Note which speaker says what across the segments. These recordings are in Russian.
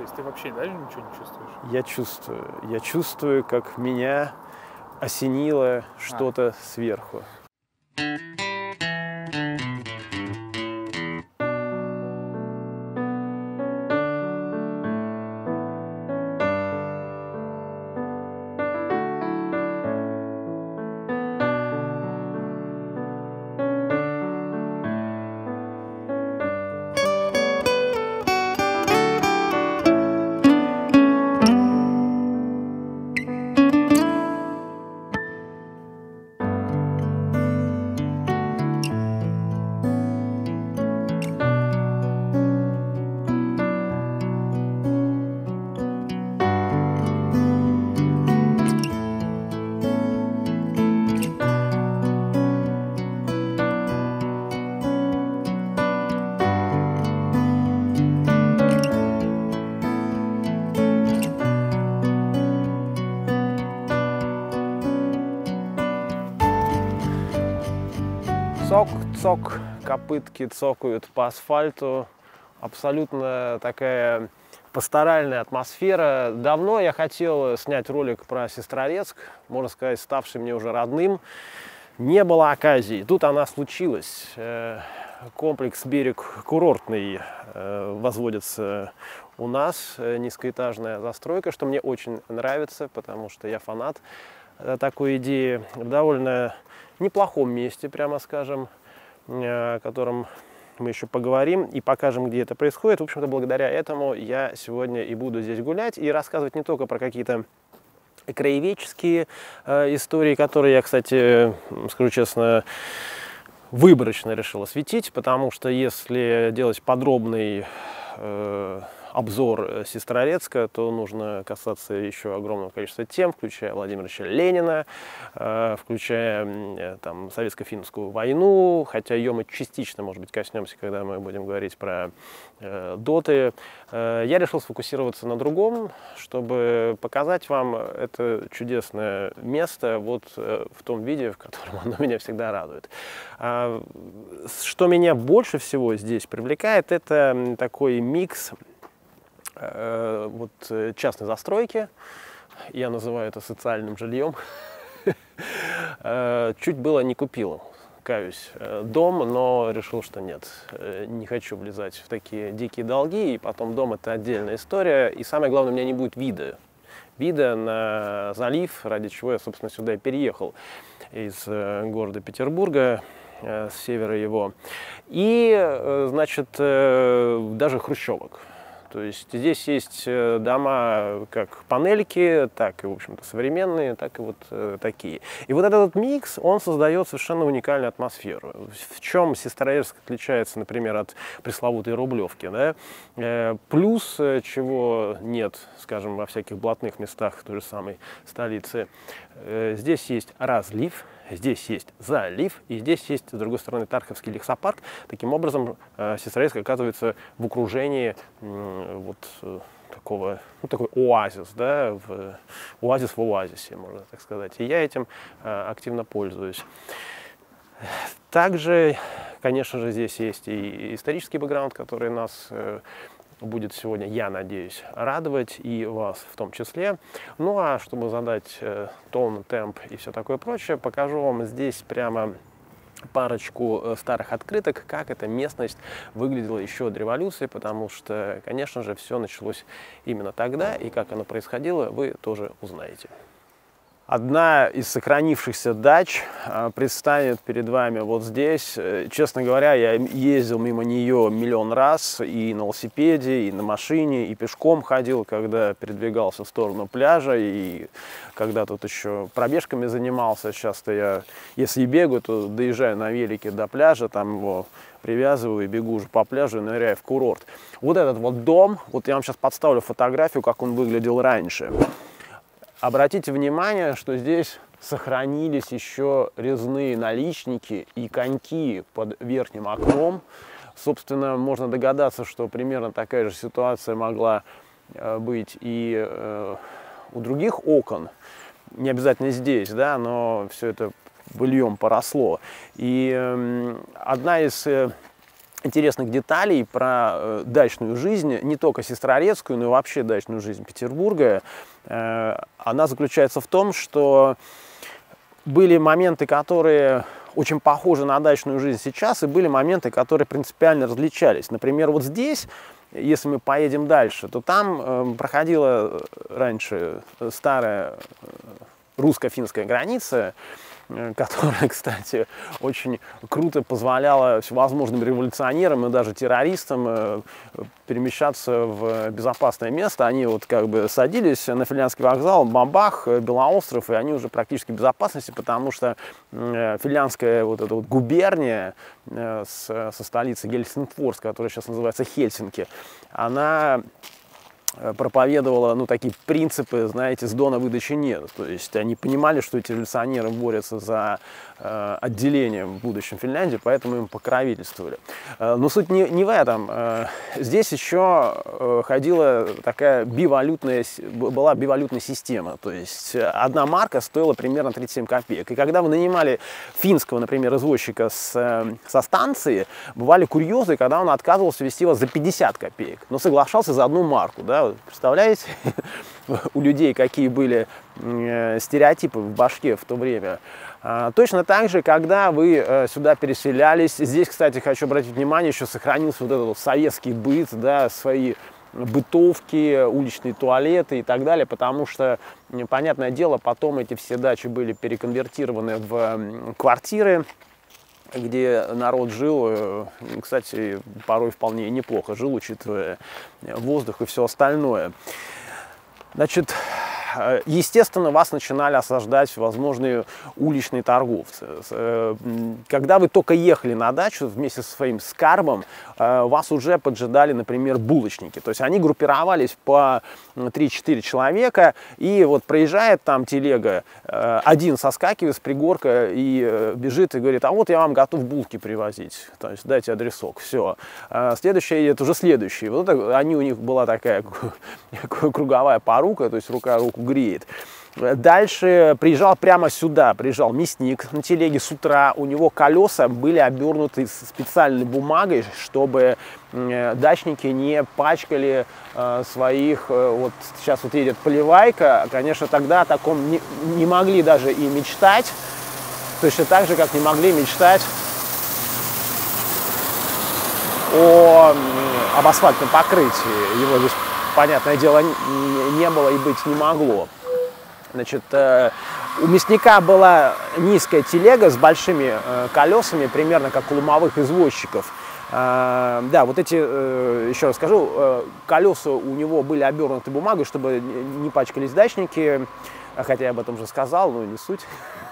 Speaker 1: То есть ты вообще даже ничего не чувствуешь?
Speaker 2: Я чувствую. Я чувствую, как меня осенило
Speaker 1: А.
Speaker 2: что-то сверху. Копытки цокают по асфальту. Абсолютно такая пасторальная атмосфера. Давно я хотел снять ролик про Сестрорецк, можно сказать, ставший мне уже родным. Не было оказии. Тут она случилась. Э, Комплекс «Берег курортный» э, возводится у нас. Э, Низкоэтажная застройка, что мне очень нравится, потому что я фанат такой идеи. В довольно неплохом месте, прямо скажем, о котором мы еще поговорим и покажем, где это происходит. В общем-то, благодаря этому я сегодня и буду здесь гулять и рассказывать не только про какие-то краеведческие э, истории, которые я, кстати, э, скажу честно, выборочно решил осветить, потому что если делать подробный э, обзор э, Сестрорецка, то нужно касаться еще огромного количества тем, включая Владимира Ильича Ленина, э, включая э, там, советско-финскую войну, хотя ее мы частично, может быть, коснемся, когда мы будем говорить про доты. Я решил сфокусироваться на другом, чтобы показать вам это чудесное место вот в том виде, в котором оно меня всегда радует. А, Что меня больше всего здесь привлекает, это такой микс вот, э, частной застройки. Я называю это социальным жильем. Э, Чуть было не купил, каюсь, э, дом, но решил, что нет, э, не хочу влезать в такие дикие долги, и потом дом это отдельная история, и самое главное, у меня не будет вида, вида на залив, ради чего я, собственно, сюда и переехал из э, города Петербурга, э, с севера его, и, э, значит, э, даже хрущевок. То есть здесь есть э, дома как панельки, так и, в общем-то, современные, так и вот э, такие. И вот этот микс, он создает совершенно уникальную атмосферу. В чем Сестрорецк отличается, например, от пресловутой Рублевки, да? Э, Плюс, чего нет, скажем, во всяких блатных местах той же самой столицы, здесь есть разлив, Здесь есть залив, и здесь есть, с другой стороны, Тарховский лесопарк. Таким образом, э, Сестрорецк оказывается в окружении вот э, такого, ну, такой оазис, да, в, оазис в оазисе, можно так сказать. И я этим э, активно пользуюсь. Также, конечно же, здесь есть и исторический бэкграунд, который нас э, будет сегодня, я надеюсь, радовать и вас в том числе. Ну а чтобы задать э, тон, темп и все такое прочее, покажу вам здесь прямо парочку э, старых открыток, как эта местность выглядела еще до революции, потому что, конечно же, все началось именно тогда, и как оно происходило, вы тоже узнаете. Одна из сохранившихся дач а, предстанет перед вами вот здесь. Э, Честно говоря, я ездил мимо нее миллион раз и на велосипеде, и на машине, и пешком ходил, когда передвигался в сторону пляжа, и когда тут еще пробежками занимался. Сейчас-то я, если бегаю, то доезжаю на велике до пляжа, там его привязываю и бегу уже по пляжу и ныряю в курорт. Вот этот вот дом, вот я вам сейчас подставлю фотографию, как он выглядел раньше. Обратите внимание, что здесь сохранились еще резные наличники и коньки под верхним окном. Собственно, можно догадаться, что примерно такая же ситуация могла э, быть и э, у других окон. Не обязательно здесь, да, но все это быльем поросло. И эм, одна из э, интересных деталей про э, дачную жизнь, не только сестрорецкую, но и вообще дачную жизнь Петербурга. Э, она заключается в том, что были моменты, которые очень похожи на дачную жизнь сейчас, и были моменты, которые принципиально различались. Например, вот здесь, если мы поедем дальше, то там э, проходила раньше старая э, русско-финская граница, которая, кстати, очень круто позволяла всевозможным революционерам и даже террористам э, перемещаться в безопасное место. Они вот как бы садились на финляндский вокзал, бабах, Белоостров, и они уже практически в безопасности, потому что финляндская вот эта вот губерния э, со столицей Гельсингфорс, которая сейчас называется Хельсинки, она Э, проповедовала, ну, такие принципы, знаете, с дона выдачи нет. То есть они понимали, что эти революционеры борются за э, отделение в будущем Финляндии, поэтому им покровительствовали. Э, но суть не, не в этом. Э, здесь еще э, ходила такая бивалютная, была бивалютная система. То есть одна марка стоила примерно 37 копеек. И когда вы нанимали финского, например, извозчика с, э, со станции, бывали курьезы, когда он отказывался вести вас за 50 копеек, но соглашался за одну марку, да, представляете, у людей какие были э, стереотипы в башке в то время. А, точно так же, когда вы э, сюда переселялись, здесь, кстати, хочу обратить внимание, еще сохранился вот этот советский быт, да, свои бытовки, уличные туалеты и так далее, потому что, понятное дело, потом эти все дачи были переконвертированы в квартиры, где народ жил, э, кстати, порой вполне неплохо жил, учитывая воздух и все остальное. Значит, естественно, вас начинали осаждать возможные уличные торговцы. Э, когда вы только ехали на дачу вместе со своим скарбом, э, вас уже поджидали, например, булочники. То есть они группировались по 3-4 человека, и вот проезжает там телега, один соскакивает с пригорка и бежит и говорит, а вот я вам готов булки привозить, то есть дайте адресок, все. Следующий едет уже следующий. Вот они, у них была такая круговая порука, то есть рука руку греет. Дальше приезжал прямо сюда, приезжал мясник на телеге с утра, у него колеса были обернуты специальной бумагой, чтобы дачники не пачкали э, своих, э, вот сейчас вот едет поливайка, конечно, тогда о таком не, не могли даже и мечтать, точно так же, как не могли мечтать о, об асфальтном покрытии, его здесь понятное дело, не было и быть не могло. Значит, э, у мясника была низкая телега с большими э, колесами, примерно как у ломовых извозчиков. Э, да, вот эти, еще раз скажу, колеса у него были обернуты бумагой, чтобы не пачкались дачники хотя я об этом уже сказал, но не суть,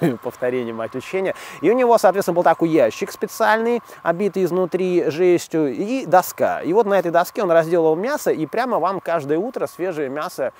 Speaker 2: повторение мать учения. И у него, соответственно, был такой ящик специальный, обитый изнутри жестью, и доска. И вот на этой доске он разделал мясо, и прямо вам каждое утро свежее мясо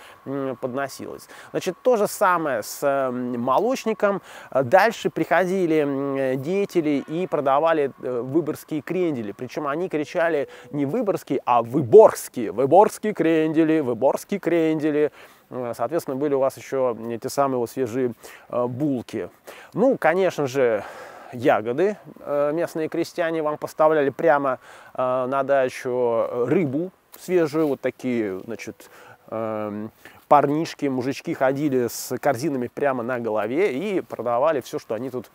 Speaker 2: подносилось. Значит, то же самое с молочником. Дальше приходили деятели и продавали э, выборские крендели. Причем они кричали не выборские, а выборские. Выборские крендели, выборские крендели. Э, соответственно, были у вас еще эти самые вот свежие э, булки. Ну, конечно же, ягоды э, местные крестьяне вам поставляли прямо на дачу рыбу свежую, вот такие, значит, эм, парнишки, мужички ходили с корзинами прямо на голове и продавали все, что они тут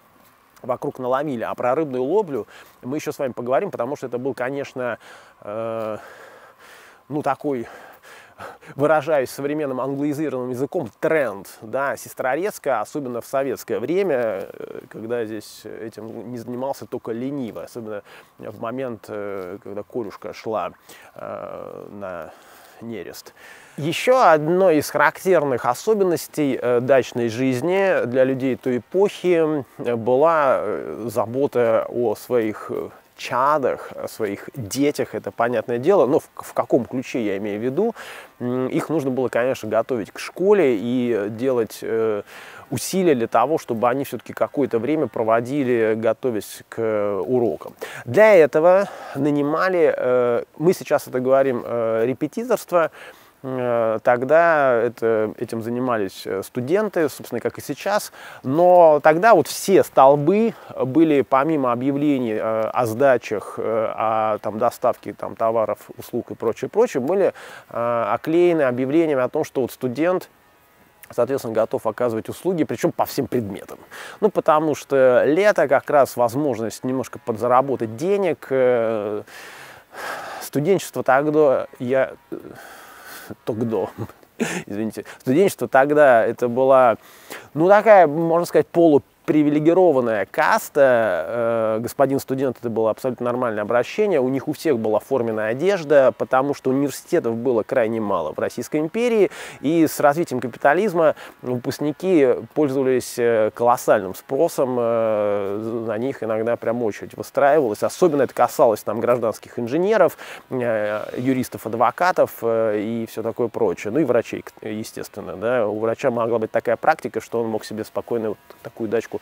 Speaker 2: вокруг наломили. А про рыбную ловлю мы еще с вами поговорим, потому что это был, конечно, э, ну такой выражаясь современным англоязырным языком, тренд, да, сестрорецка, особенно в советское время, э, когда здесь этим не занимался только лениво, особенно в момент, э, когда Колюшка шла э, на нерест. Еще одной из характерных особенностей дачной жизни для людей той эпохи была забота о своих чадах, о своих детях, это понятное дело, но в, в каком ключе я имею в виду, их нужно было, конечно, готовить к школе и делать э, усилия для того, чтобы они все-таки какое-то время проводили, готовясь к урокам. Для этого нанимали, э, мы сейчас это говорим, э, репетиторство, Э, тогда это, этим занимались э, студенты, собственно, как и сейчас. Но тогда вот все столбы были, помимо объявлений о сдачах, о там, доставке там, товаров, услуг и прочее, прочее, были оклеены объявлениями о том, что вот студент соответственно, готов оказывать услуги, причем по всем предметам. Ну, потому что лето как раз возможность немножко подзаработать денег. Э, студенчество тогда я... Тогда, извините. Студенчество тогда это была, ну, такая, можно сказать, полу привилегированная каста, э, господин студент, это было абсолютно нормальное обращение, у них у всех была форменная одежда, потому что университетов было крайне мало в Российской империи, и с развитием капитализма выпускники пользовались э, колоссальным спросом, э, на них иногда прям очередь выстраивалась, особенно это касалось там гражданских инженеров, юристов, адвокатов и все такое прочее, ну и врачей, естественно, да, у врача могла быть такая практика, что он мог себе спокойно вот такую дачку привычку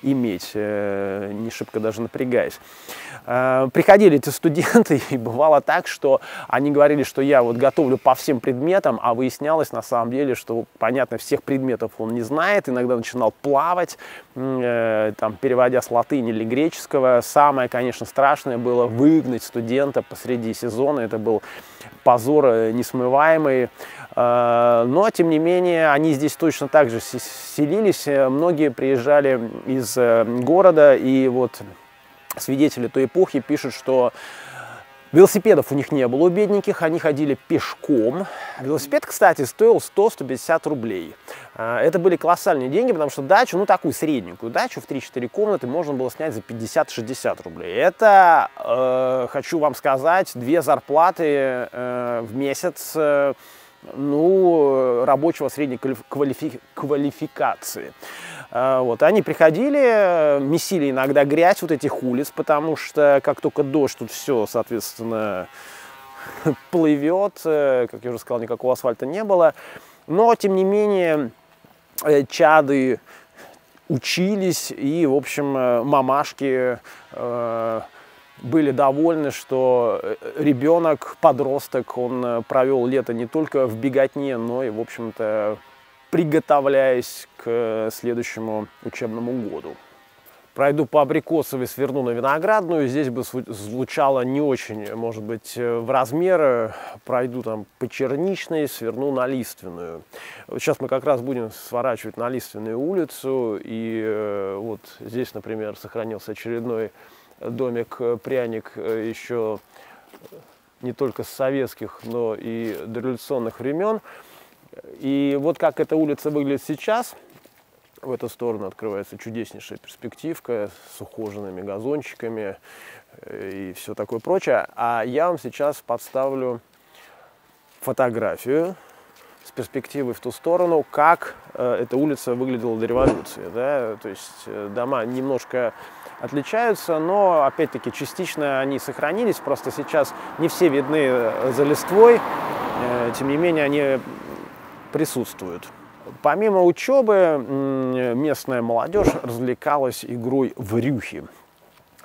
Speaker 2: иметь, э, не шибко даже напрягаясь. Э, приходили эти студенты, и бывало так, что они говорили, что я вот готовлю по всем предметам, а выяснялось на самом деле, что, понятно, всех предметов он не знает, иногда начинал плавать, э, там, переводя с латыни или греческого. Самое, конечно, страшное было выгнать студента посреди сезона, это был позор несмываемый. А, но, тем не менее, они здесь точно так же селились. Многие приезжали из э, города, и вот свидетели той эпохи пишут, что Велосипедов у них не было у бедненьких, они ходили пешком. Велосипед, кстати, стоил 100-150 рублей. Это были колоссальные деньги, потому что дачу, ну такую средненькую дачу в 3-4 комнаты можно было снять за 50-60 рублей. Это, э, хочу вам сказать, две зарплаты э, в месяц э, ну, рабочего средней квалифи квалификации. А, вот. Они приходили, месили иногда грязь вот этих улиц, потому что как только дождь, тут все, соответственно, плывет. Э, как я уже сказал, никакого асфальта не было. Но, тем не менее, э, чады учились, и, в общем, э, мамашки были довольны, что э, ребенок, подросток, он э, провел лето не только в беготне, но и, в общем-то, приготовляясь к следующему учебному году. Пройду по Абрикосовой, сверну на Виноградную. Здесь бы звучало не очень, может быть, э, в размер. Пройду там по Черничной, сверну на Лиственную. Сейчас мы как раз будем сворачивать на Лиственную улицу. И вот здесь, например, сохранился очередной домик э, пряник э, еще не только с советских, но и дореволюционных времен. И вот как эта улица выглядит сейчас. В эту сторону открывается чудеснейшая перспективка с ухоженными газончиками э, и все такое прочее. А я вам сейчас подставлю фотографию с перспективой в ту сторону, как эта улица выглядела до революции. Да? То есть дома немножко отличаются, но опять-таки частично они сохранились, просто сейчас не все видны э, за листвой, э, тем не менее они присутствуют. Помимо учебы, местная молодежь развлекалась игрой в рюхи.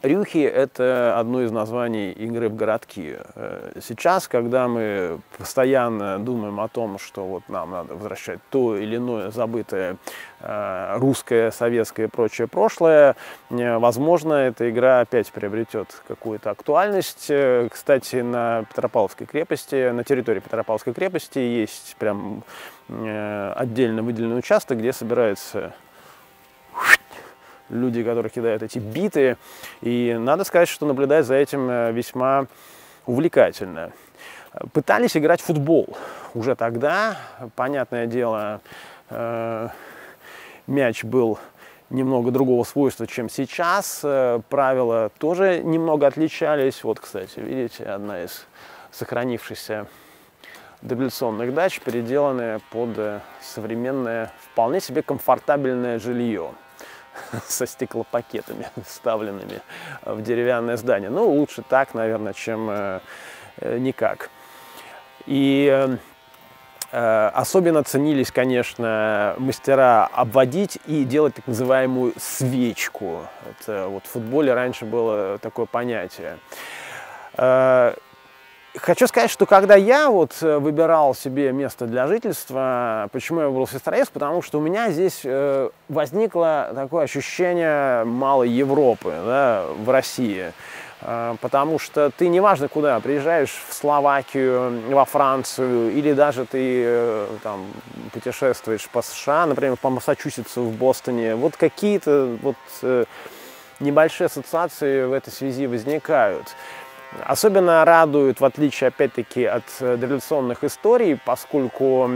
Speaker 2: Рюхи – это одно из названий игры в городки. Э, сейчас, когда мы постоянно думаем о том, что вот нам надо возвращать то или иное забытое э, русское, советское и прочее прошлое, э, возможно, эта игра опять приобретет какую-то актуальность. Кстати, на Петропавловской крепости, на территории Петропавловской крепости есть прям отдельно выделенный участок, где собирается люди, которые кидают эти биты. И надо сказать, что наблюдать за этим э, весьма увлекательно. Пытались играть в футбол уже тогда. Понятное дело, э, мяч был немного другого свойства, чем сейчас. Э, правила тоже немного отличались. Вот, кстати, видите, одна из сохранившихся дореволюционных дач, переделанная под современное, вполне себе комфортабельное жилье. со стеклопакетами, вставленными в деревянное здание. Ну, лучше так, наверное, чем э, э, никак. И э, особенно ценились, конечно, мастера обводить и делать так называемую свечку. Это вот в футболе раньше было такое понятие. Хочу сказать, что когда я вот э, выбирал себе место для жительства, почему я выбрал Сестрорецк, потому что у меня здесь э, возникло такое ощущение малой Европы да, в России. Э, потому что ты неважно куда, приезжаешь в Словакию, во Францию, или даже ты там, путешествуешь по США, например, по Массачусетсу, в Бостоне, вот какие-то вот небольшие ассоциации в этой связи возникают. Особенно радует, в отличие, опять-таки, от э, дореволюционных историй, поскольку,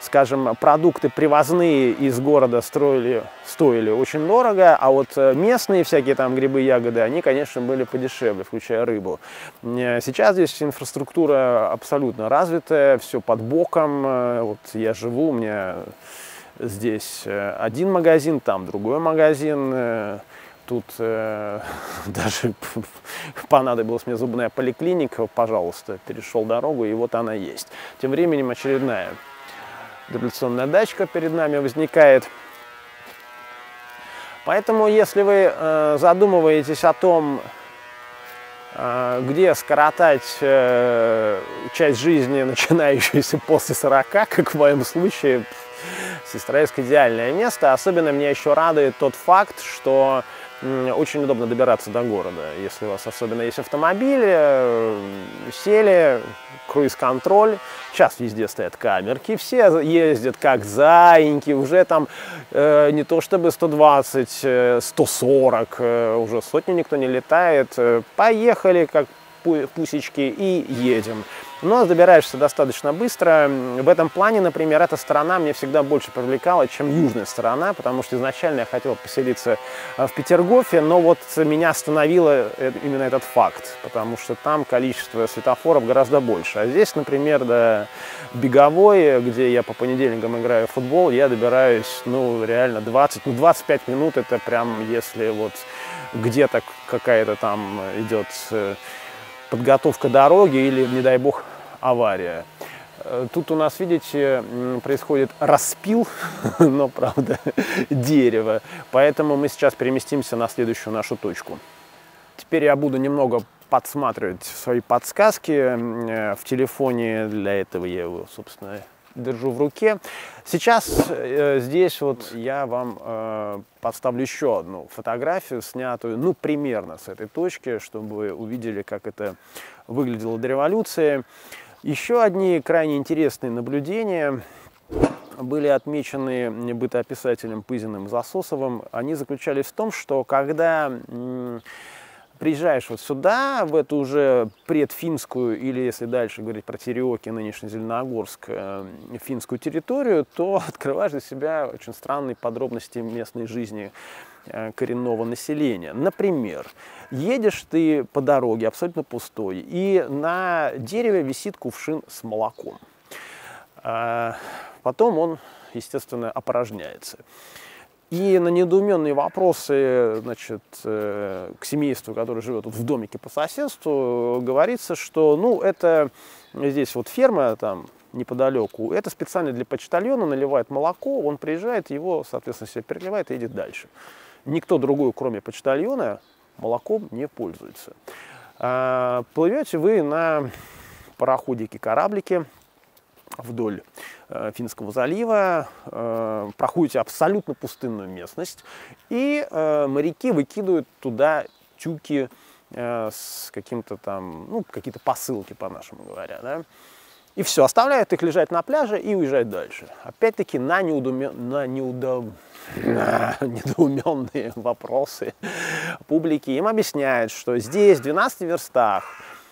Speaker 2: скажем, продукты привозные из города строили, стоили очень дорого, а вот э, местные всякие там грибы, ягоды, они, конечно, были подешевле, включая рыбу. Э, сейчас здесь инфраструктура абсолютно развитая, все под боком. Вот я живу, у меня здесь один магазин, там другой магазин, Тут э, даже понадобилась мне зубная поликлиника, пожалуйста, перешел дорогу, и вот она есть. Тем временем очередная дореволюционная дачка перед нами возникает. Поэтому, если вы э, задумываетесь о том, э, где скоротать э, часть жизни, начинающуюся после 40, как в моем случае, Сестрорецк идеальное место. Особенно меня еще радует тот факт, что очень удобно добираться до города. Если у вас особенно есть автомобиль, э, сели, круиз-контроль. Сейчас везде стоят камерки, все ездят как заиньки, уже там э, не то чтобы 120, 140, э, уже сотни никто не летает. Э, поехали как пусечки и едем но добираешься достаточно быстро. В этом плане, например, эта сторона мне всегда больше привлекала, чем южная сторона, потому что изначально я хотел поселиться э, в Петергофе, но вот меня остановило э, именно этот факт, потому что там количество светофоров гораздо больше. А здесь, например, до Беговой, где я по понедельникам играю в футбол, я добираюсь, ну, реально 20, ну, 25 минут, это прям, если вот где-то какая-то там идет э, подготовка дороги или, не дай бог, авария. Э, тут у нас, видите, происходит распил, но, правда, дерева. Поэтому мы сейчас переместимся на следующую нашу точку. Теперь я буду немного подсматривать свои подсказки э, в телефоне. Для этого я его, собственно, держу в руке. Сейчас э, здесь вот я вам э, подставлю еще одну фотографию, снятую, ну, примерно с этой точки, чтобы вы увидели, как это выглядело до революции. Еще одни крайне интересные наблюдения были отмечены бытоописателем Пызиным Засосовым. Они заключались в том, что когда приезжаешь вот сюда, в эту уже предфинскую, или если дальше говорить про Тереоки, нынешний Зеленогорск, э, финскую территорию, то открываешь для себя очень странные подробности местной жизни э, коренного населения. Например, едешь ты по дороге абсолютно пустой, и на дереве висит кувшин с молоком. А потом он, естественно, опорожняется. И на недоуменные вопросы значит, э, к семейству, которое живет в домике по соседству, говорится, что ну, это здесь вот ферма там неподалеку, это специально для почтальона, наливает молоко, он приезжает, его, соответственно, себе переливает и едет дальше. Никто другой, кроме почтальона, молоком не пользуется. А, плывете вы на пароходике, кораблике вдоль Финского залива, э, проходите абсолютно пустынную местность, и э, моряки выкидывают туда тюки с каким-то там, ну, какие-то посылки, по-нашему говоря, да, и все, оставляют их лежать на пляже и уезжают дальше. Опять-таки на, неудумен... на, неудов... на недоуменные вопросы публики им объясняют, что здесь, в 12 верстах,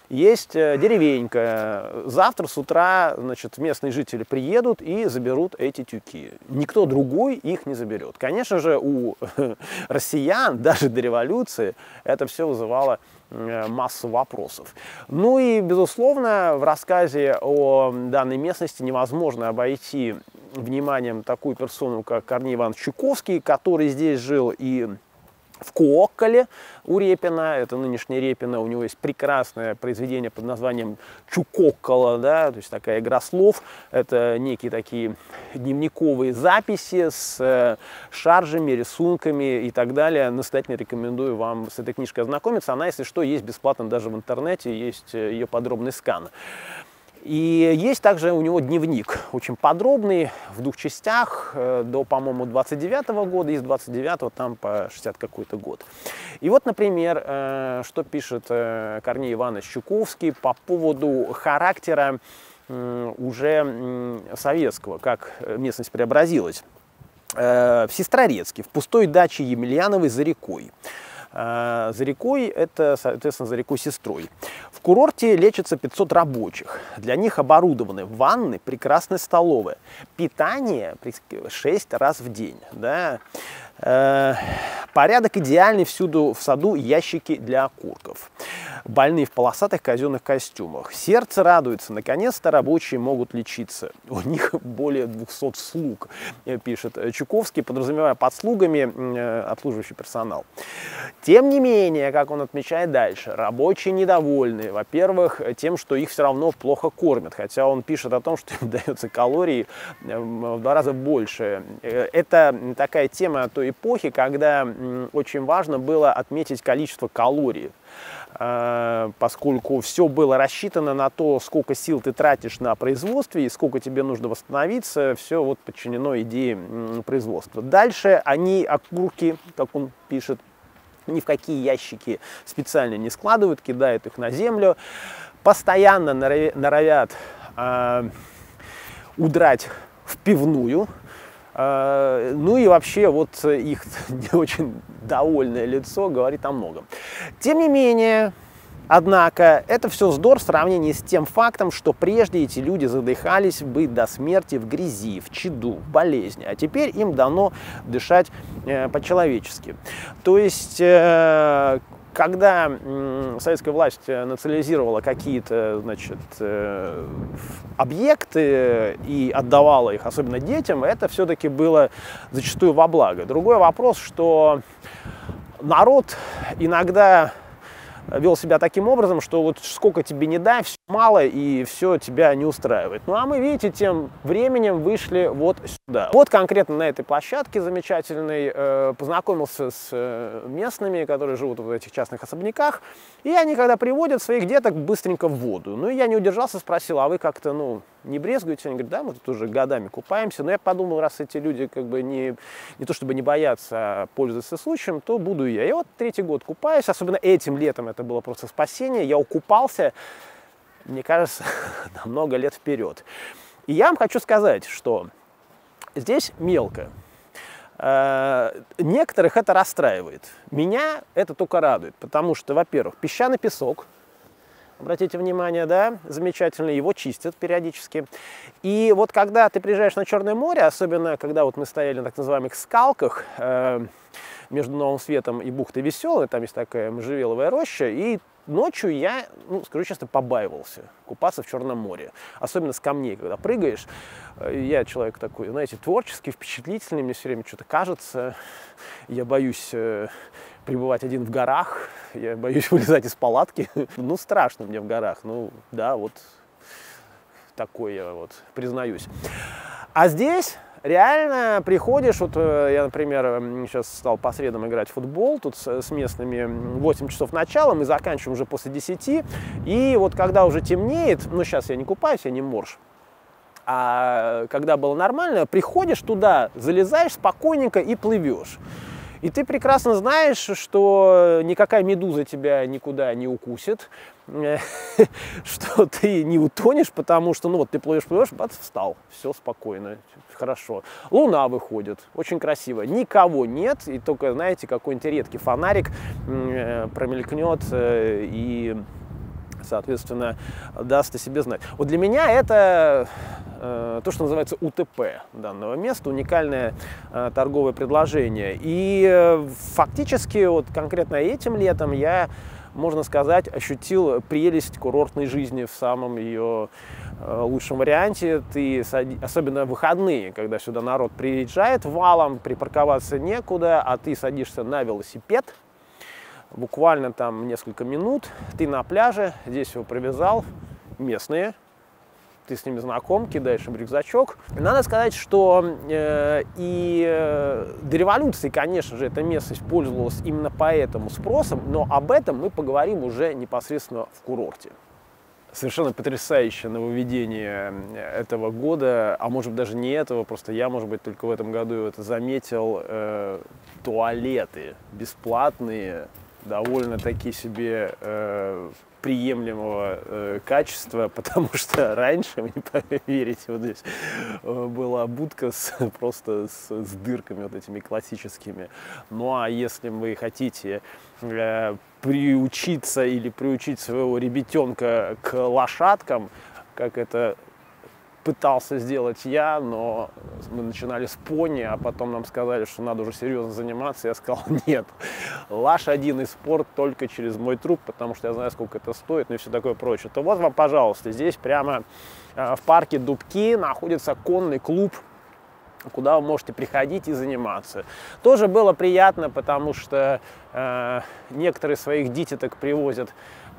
Speaker 2: есть э, деревенька. Завтра с утра значит, местные жители приедут и заберут эти тюки. Никто другой их не заберет. Конечно же, у россиян даже до революции это все вызывало э, массу вопросов. Ну и, безусловно, в рассказе о данной местности невозможно обойти вниманием такую персону, как Корней Иванович Чуковский, который здесь жил и в Куокколе у Репина, это нынешний Репина, у него есть прекрасное произведение под названием Чукоккола, да, то есть такая игра слов, это некие такие дневниковые записи с э, шаржами, рисунками и так далее. Настоятельно рекомендую вам с этой книжкой ознакомиться. Она, если что, есть бесплатно даже в интернете, есть э, ее подробный скан. И есть также у него дневник, очень подробный, в двух частях, э, до, по-моему, 29 -го года, из 29 там по 60 какой-то год. И вот, например, э, что пишет э, Корней Иванович Чуковский по поводу характера уже советского, как местность преобразилась. В Сестрорецке, в пустой даче Емельяновой за рекой. За рекой это, соответственно, за рекой Сестрой курорте лечатся 500 рабочих. Для них оборудованы ванны, прекрасная столовая. Питание 6 раз в день. Да? Э, порядок идеальный всюду в саду ящики для окурков. Больные в полосатых казенных костюмах. Сердце радуется, наконец-то рабочие могут лечиться. У них более 200 слуг, э, пишет Чуковский, подразумевая под слугами э, обслуживающий персонал. Тем не менее, как он отмечает дальше, рабочие недовольны. Во-первых, тем, что их все равно плохо кормят, хотя он пишет о том, что им дается калорий в два раза больше. Это такая тема той эпохи, когда очень важно было отметить количество калорий а, поскольку все было рассчитано на то, сколько сил ты тратишь на производстве и сколько тебе нужно восстановиться, все вот подчинено идее производства. Дальше они окурки, как он пишет, ни в какие ящики специально не складывают, кидают их на землю, постоянно норовят э, удрать в пивную, ну и вообще вот их не очень довольное лицо говорит о многом. Тем не менее, Однако это все вздор в сравнении с тем фактом, что прежде эти люди задыхались бы до смерти в грязи, в чаду, в болезни, а теперь им дано дышать э, по-человечески. То есть э, когда советская власть э, национализировала какие-то значит, э, объекты и отдавала их, особенно детям, это все-таки было зачастую во благо. Другой вопрос, что народ иногда вел себя таким образом, что вот сколько тебе не дай, все мало и все тебя не устраивает. Ну а мы, видите, тем временем вышли вот сюда. Вот конкретно на этой площадке замечательной э, познакомился с э, местными, которые живут в этих частных особняках, и они, когда приводят своих деток быстренько в воду. Ну и я не удержался, спросил, а вы как-то, ну, не брезгуете? Они говорят, да, мы тут уже годами купаемся. Но я подумал, раз эти люди как бы не, не то чтобы не боятся, а пользуются случаем, то буду я. И вот третий год купаюсь, особенно этим летом это было просто спасение. Я укупался, мне кажется, на много лет вперед. И я вам хочу сказать, что здесь мелко. Э, некоторых это расстраивает. Меня это только радует, потому что, во-первых, песчаный песок, обратите внимание, да, замечательно, его чистят периодически. И вот когда ты приезжаешь на Черное море, особенно когда вот мы стояли на так называемых скалках, э, между Новым Светом и бухтой Веселой, там есть такая можжевеловая роща, и ночью я, ну, скажу честно, побаивался купаться в Черном море. Особенно с камней, когда прыгаешь. Э, я человек такой, знаете, творческий, впечатлительный, мне все время что-то кажется. Я боюсь э, пребывать один в горах, я боюсь вылезать из палатки. ну, страшно мне в горах, ну, да, вот такой я вот признаюсь. А здесь реально приходишь, вот э, я, например, сейчас стал по средам играть в футбол, тут с, местными 8 часов начала, мы заканчиваем уже после 10, и вот когда уже темнеет, ну сейчас я не купаюсь, я не морж, а когда было нормально, приходишь туда, залезаешь спокойненько и плывешь. И ты прекрасно знаешь, что никакая медуза тебя никуда не укусит, что ты не утонешь, потому что, ну вот ты плывешь, плывешь, бац, встал, все спокойно, хорошо. Луна выходит, очень красиво, никого нет, и только, знаете, какой-нибудь редкий фонарик э, промелькнет э, и соответственно, даст о себе знать. Вот для меня это э, то, что называется УТП данного места, уникальное э, торговое предложение. И э, фактически вот конкретно этим летом я можно сказать, ощутил прелесть курортной жизни в самом ее э, лучшем варианте. Ты, особенно в выходные, когда сюда народ приезжает валом, припарковаться некуда, а ты садишься на велосипед, буквально там несколько минут, ты на пляже, здесь его привязал, местные, ты с ними знаком, кидаешь им рюкзачок. Надо сказать, что э, и э, до революции, конечно же, эта местность пользовалась именно поэтому спросом, но об этом мы поговорим уже непосредственно в курорте. Совершенно потрясающее нововведение этого года, а может быть даже не этого, просто я, может быть, только в этом году это заметил, э, туалеты бесплатные, довольно такие себе э, приемлемого э, качества, потому что раньше, вы не поверите, вот здесь э, была будка с, просто с, с дырками вот этими классическими. Ну а если вы хотите э, приучиться или приучить своего ребятенка к лошадкам, как это пытался сделать я, но мы начинали с пони, а потом нам сказали, что надо уже серьезно заниматься. Я сказал, нет, лошадиный спорт только через мой труп, потому что я знаю, сколько это стоит, ну и все такое прочее. То вот вам, пожалуйста, здесь прямо э, в парке Дубки находится конный клуб куда вы можете приходить и заниматься. Тоже было приятно, потому что э, некоторые своих дитяток привозят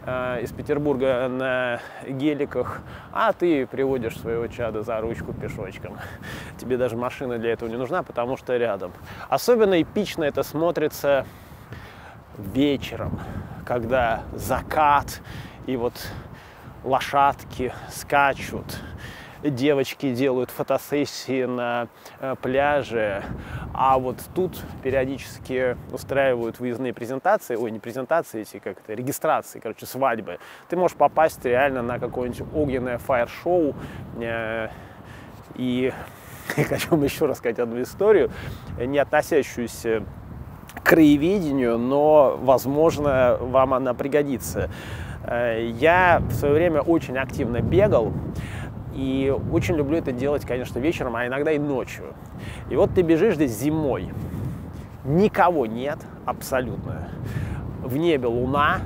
Speaker 2: из Петербурга на геликах, а ты приводишь своего чада за ручку пешочком. Тебе даже машина для этого не нужна, потому что рядом. Особенно эпично это смотрится вечером, когда закат и вот лошадки скачут, девочки делают фотосессии на э, пляже, а вот тут периодически устраивают выездные презентации, ой, не презентации, эти как то регистрации, короче, свадьбы. Ты можешь попасть реально на какое-нибудь огненное фаер-шоу. Э, и хочу еще рассказать одну историю, не относящуюся к краеведению, но, возможно, вам она пригодится. Э, я в свое время очень активно бегал, и очень люблю это делать, конечно, вечером, а иногда и ночью. И вот ты бежишь здесь зимой, никого нет абсолютно. В небе луна,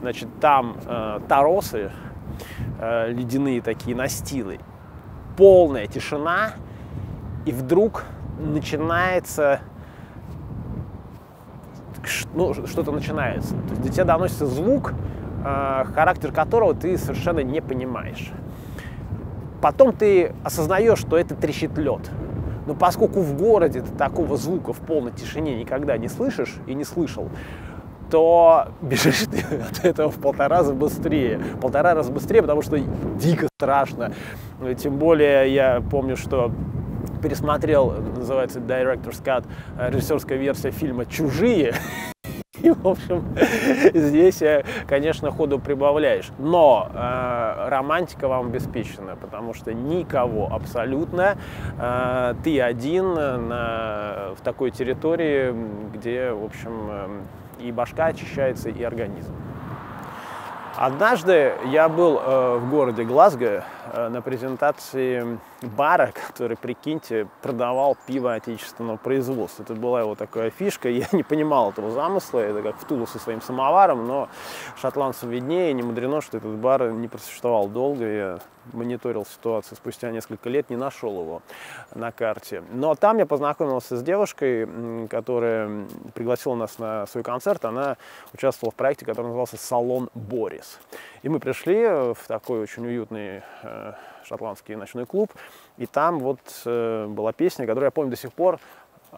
Speaker 2: значит, там э, торосы, э, ледяные такие настилы, полная тишина, и вдруг начинается ну, что-то начинается. То есть до тебя доносится звук, э, характер которого ты совершенно не понимаешь. Потом ты осознаешь, что это трещит лед. Но поскольку в городе ты такого звука в полной тишине никогда не слышишь и не слышал, то бежишь ты от этого в полтора раза быстрее. Полтора раза быстрее, потому что дико страшно. Тем более я помню, что пересмотрел, называется Director's Cut, режиссерская версия фильма «Чужие», И, в общем, здесь, конечно, ходу прибавляешь. Но э, романтика вам обеспечена, потому что никого абсолютно. Э, ты один на, в такой территории, где, в общем, э, и башка очищается, и организм. Однажды я был э, в городе Глазго э, на презентации бара, который, прикиньте, продавал пиво отечественного производства. Это была его такая фишка. Я не понимал этого замысла. Это как в Тулу со своим самоваром, но шотландцам виднее. Не мудрено, что этот бар не просуществовал долго. Я мониторил ситуацию спустя несколько лет, не нашел его на карте. Но там я познакомился с девушкой, которая пригласила нас на свой концерт. Она участвовала в проекте, который назывался «Салон Борис». И мы пришли в такой очень уютный э, шотландский ночной клуб, и там вот э, была песня, которую я помню до сих пор,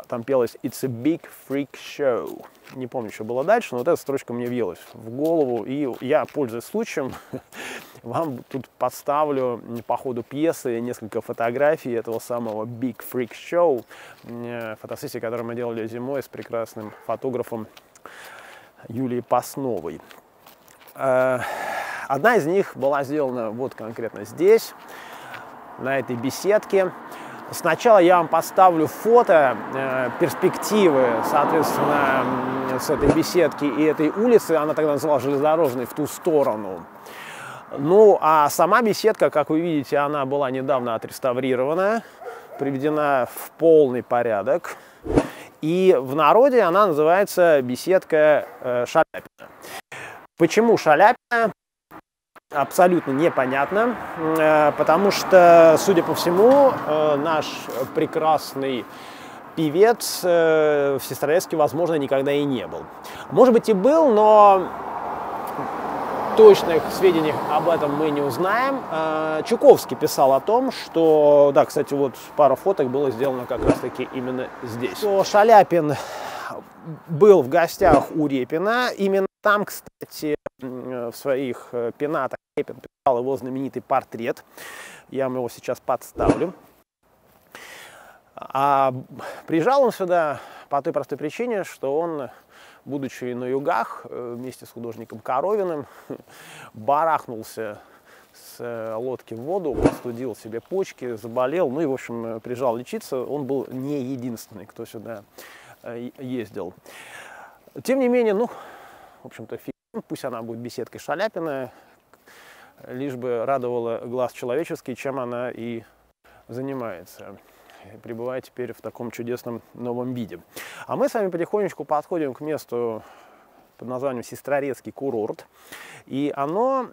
Speaker 2: там пелось «It's a big freak show». Не помню, что было дальше, но вот эта строчка мне въелась в голову. И я, пользуясь случаем, вам тут подставлю по ходу пьесы несколько фотографий этого самого Big Freak Show. Э, фотосессии, которую мы делали зимой с прекрасным фотографом Юлией Пасновой. Э, одна из них была сделана вот конкретно здесь, на этой беседке. Сначала я вам поставлю фото э, перспективы, соответственно, с этой беседки и этой улицы. Она тогда называлась железнодорожной в ту сторону. Ну, а сама беседка, как вы видите, она была недавно отреставрирована, приведена в полный порядок. И в народе она называется беседка э, Шаляпина. Почему Шаляпина? Абсолютно непонятно, э, потому что, судя по всему, э, наш прекрасный певец э, в Сестрорецке, возможно, никогда и не был. Может быть и был, но точных сведений об этом мы не узнаем. Чуковский писал о том, что, да, кстати, вот пара фоток было сделано как раз-таки именно здесь. Что Шаляпин был в гостях у Репина. Именно там, кстати, в своих пенатах Репин писал его знаменитый портрет. Я вам его сейчас подставлю. А приезжал он сюда по той простой причине, что он, будучи на югах, э, вместе с художником Коровиным, барахнулся с э, лодки в воду, простудил себе почки, заболел, ну и, в общем, приезжал лечиться. Он был не единственный, кто сюда Э, ездил. Тем не менее, ну, в общем-то, пусть она будет беседкой Шаляпина, лишь бы радовала глаз человеческий, чем она и занимается пребывая теперь в таком чудесном новом виде. А мы с вами потихонечку подходим к месту под названием Сестрорецкий курорт. И оно,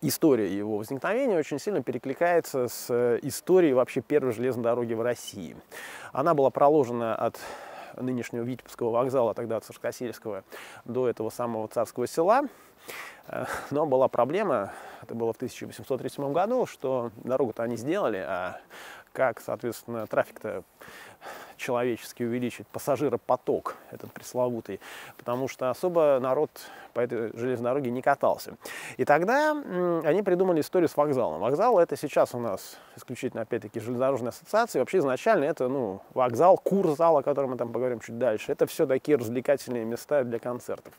Speaker 2: история его возникновения очень сильно перекликается с историей вообще первой железной дороги в России. Она была проложена от нынешнего Витебского вокзала, тогда от Царскосельского, до этого самого Царского села. Но была проблема, это было в 1837 году, что дорогу-то они сделали, а как, соответственно, трафик-то человечески увеличить пассажиропоток, этот пресловутый, потому что особо народ по этой железной дороге не катался. И тогда они придумали историю с вокзалом. Вокзал это сейчас у нас исключительно, опять-таки, железнодорожная ассоциация. Вообще изначально это ну, вокзал, курзал, о котором мы там поговорим чуть дальше. Это все такие развлекательные места для концертов.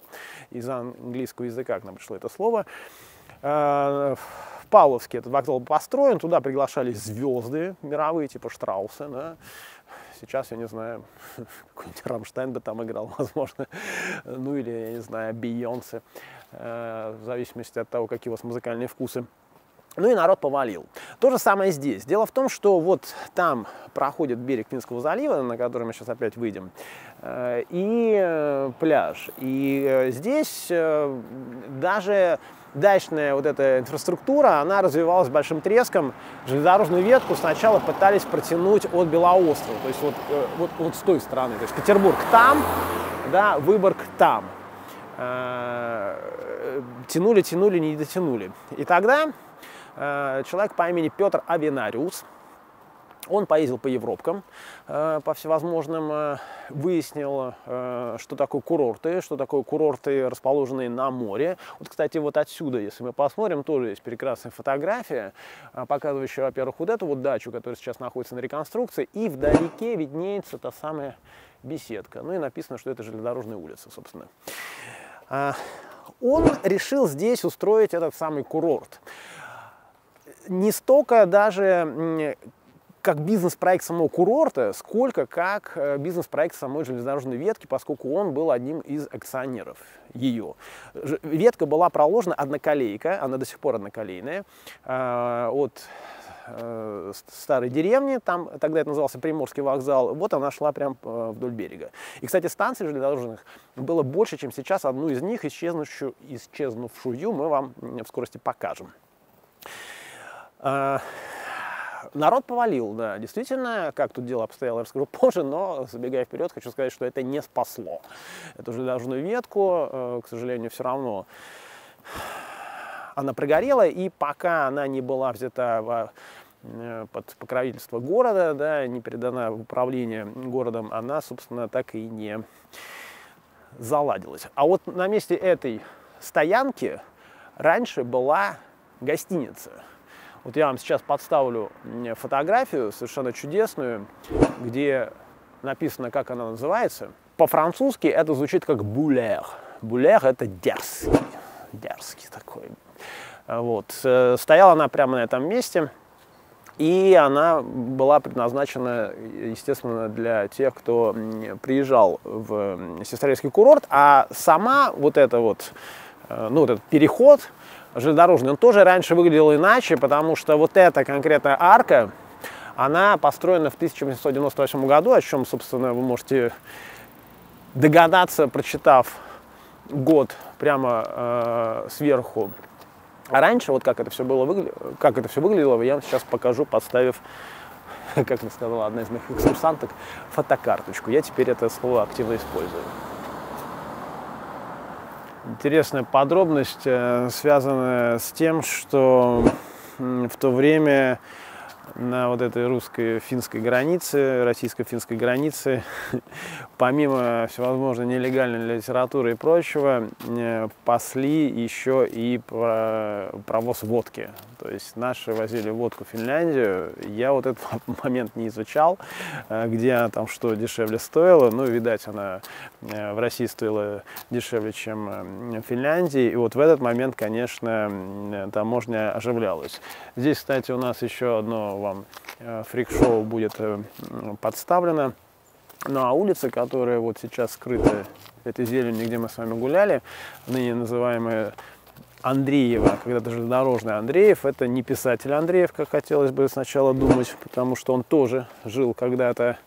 Speaker 2: Из английского языка к нам пришло это слово. А, в Павловске этот вокзал построен, туда приглашались звезды мировые, типа Штрауса, да, Сейчас, я не знаю, какой-нибудь Рамштайн бы там играл, возможно. Ну или, я не знаю, Бейонсе, э, в зависимости от того, какие у вас музыкальные вкусы. Ну и народ повалил. То же самое здесь. Дело в том, что вот там проходит берег Финского залива, на который мы сейчас опять выйдем, э, и э, пляж. И здесь даже дачная вот эта инфраструктура, она развивалась большим треском. Железнодорожную ветку сначала пытались протянуть от Белоострова, то есть вот, э, вот, вот с той стороны. То есть Петербург там, да, Выборг там. Э, тянули, тянули, не дотянули. И тогда э, человек по имени Петр Авинариус, он поездил по Европкам, э, по всевозможным, э, выяснил, э, что такое курорты, что такое курорты, расположенные на море. Вот, кстати, вот отсюда, если мы посмотрим, тоже есть прекрасная фотография, показывающая, во-первых, вот эту вот дачу, которая сейчас находится на реконструкции, и вдалеке виднеется та самая беседка. Ну и написано, что это железнодорожная улица, собственно. Он решил здесь устроить этот самый курорт не столько даже как бизнес-проект самого курорта, сколько как э, бизнес-проект самой железнодорожной ветки, поскольку он был одним из акционеров ее. Ветка была проложена одноколейка, она до сих пор одноколейная, э, от э, старой деревни, там тогда это назывался Приморский вокзал, вот она шла прям вдоль берега. И, кстати, станций железнодорожных было больше, чем сейчас. Одну из них, исчезнувшую, исчезнувшую мы вам в скорости покажем народ повалил, да, действительно, как тут дело обстояло, я расскажу позже, но, забегая вперед, хочу сказать, что это не спасло. Эту железнодорожную ветку, э, к сожалению, все равно она прогорела, и пока она не была взята э, под покровительство города, да, не передана в управление городом, она, собственно, так и не заладилась. А вот на месте этой стоянки раньше была гостиница – вот я вам сейчас подставлю фотографию совершенно чудесную, где написано, как она называется. По-французски это звучит как булер. Булер это дерзкий, дерзкий такой. Вот. Э, стояла она прямо на этом месте. И она была предназначена, естественно, для тех, кто приезжал в Сестрорецкий курорт, а сама вот эта вот, э, ну, вот этот переход, железнодорожный, он тоже раньше выглядел иначе, потому что вот эта конкретная арка, она построена в 1898 году, о чем, собственно, вы можете догадаться, прочитав год прямо э, сверху. А раньше, вот как это все было выгля... как это все выглядело, я вам сейчас покажу, подставив, как мне сказала одна из моих экскурсанток, фотокарточку. Я теперь это слово активно использую. Интересная подробность, э, связанная с тем, что в то время на вот этой русско-финской границе, российско-финской границе, помимо всевозможной нелегальной литературы и прочего, э, пасли еще и провоз водки. То есть наши возили водку в Финляндию. Я вот этот момент не изучал, э, где она там что дешевле стоила. Ну, видать, она э, в России стоила дешевле, чем в Финляндии. И вот в этот момент, конечно, таможня оживлялась. Здесь, кстати, у нас еще одно вам э, фрик-шоу будет э, подставлено. Ну а улица, которая вот сейчас скрыта этой зеленью, где мы с вами гуляли, ныне называемая Андреева, когда-то железнодорожный Андреев, это не писатель Андреев, как хотелось бы сначала думать, потому что он тоже жил когда-то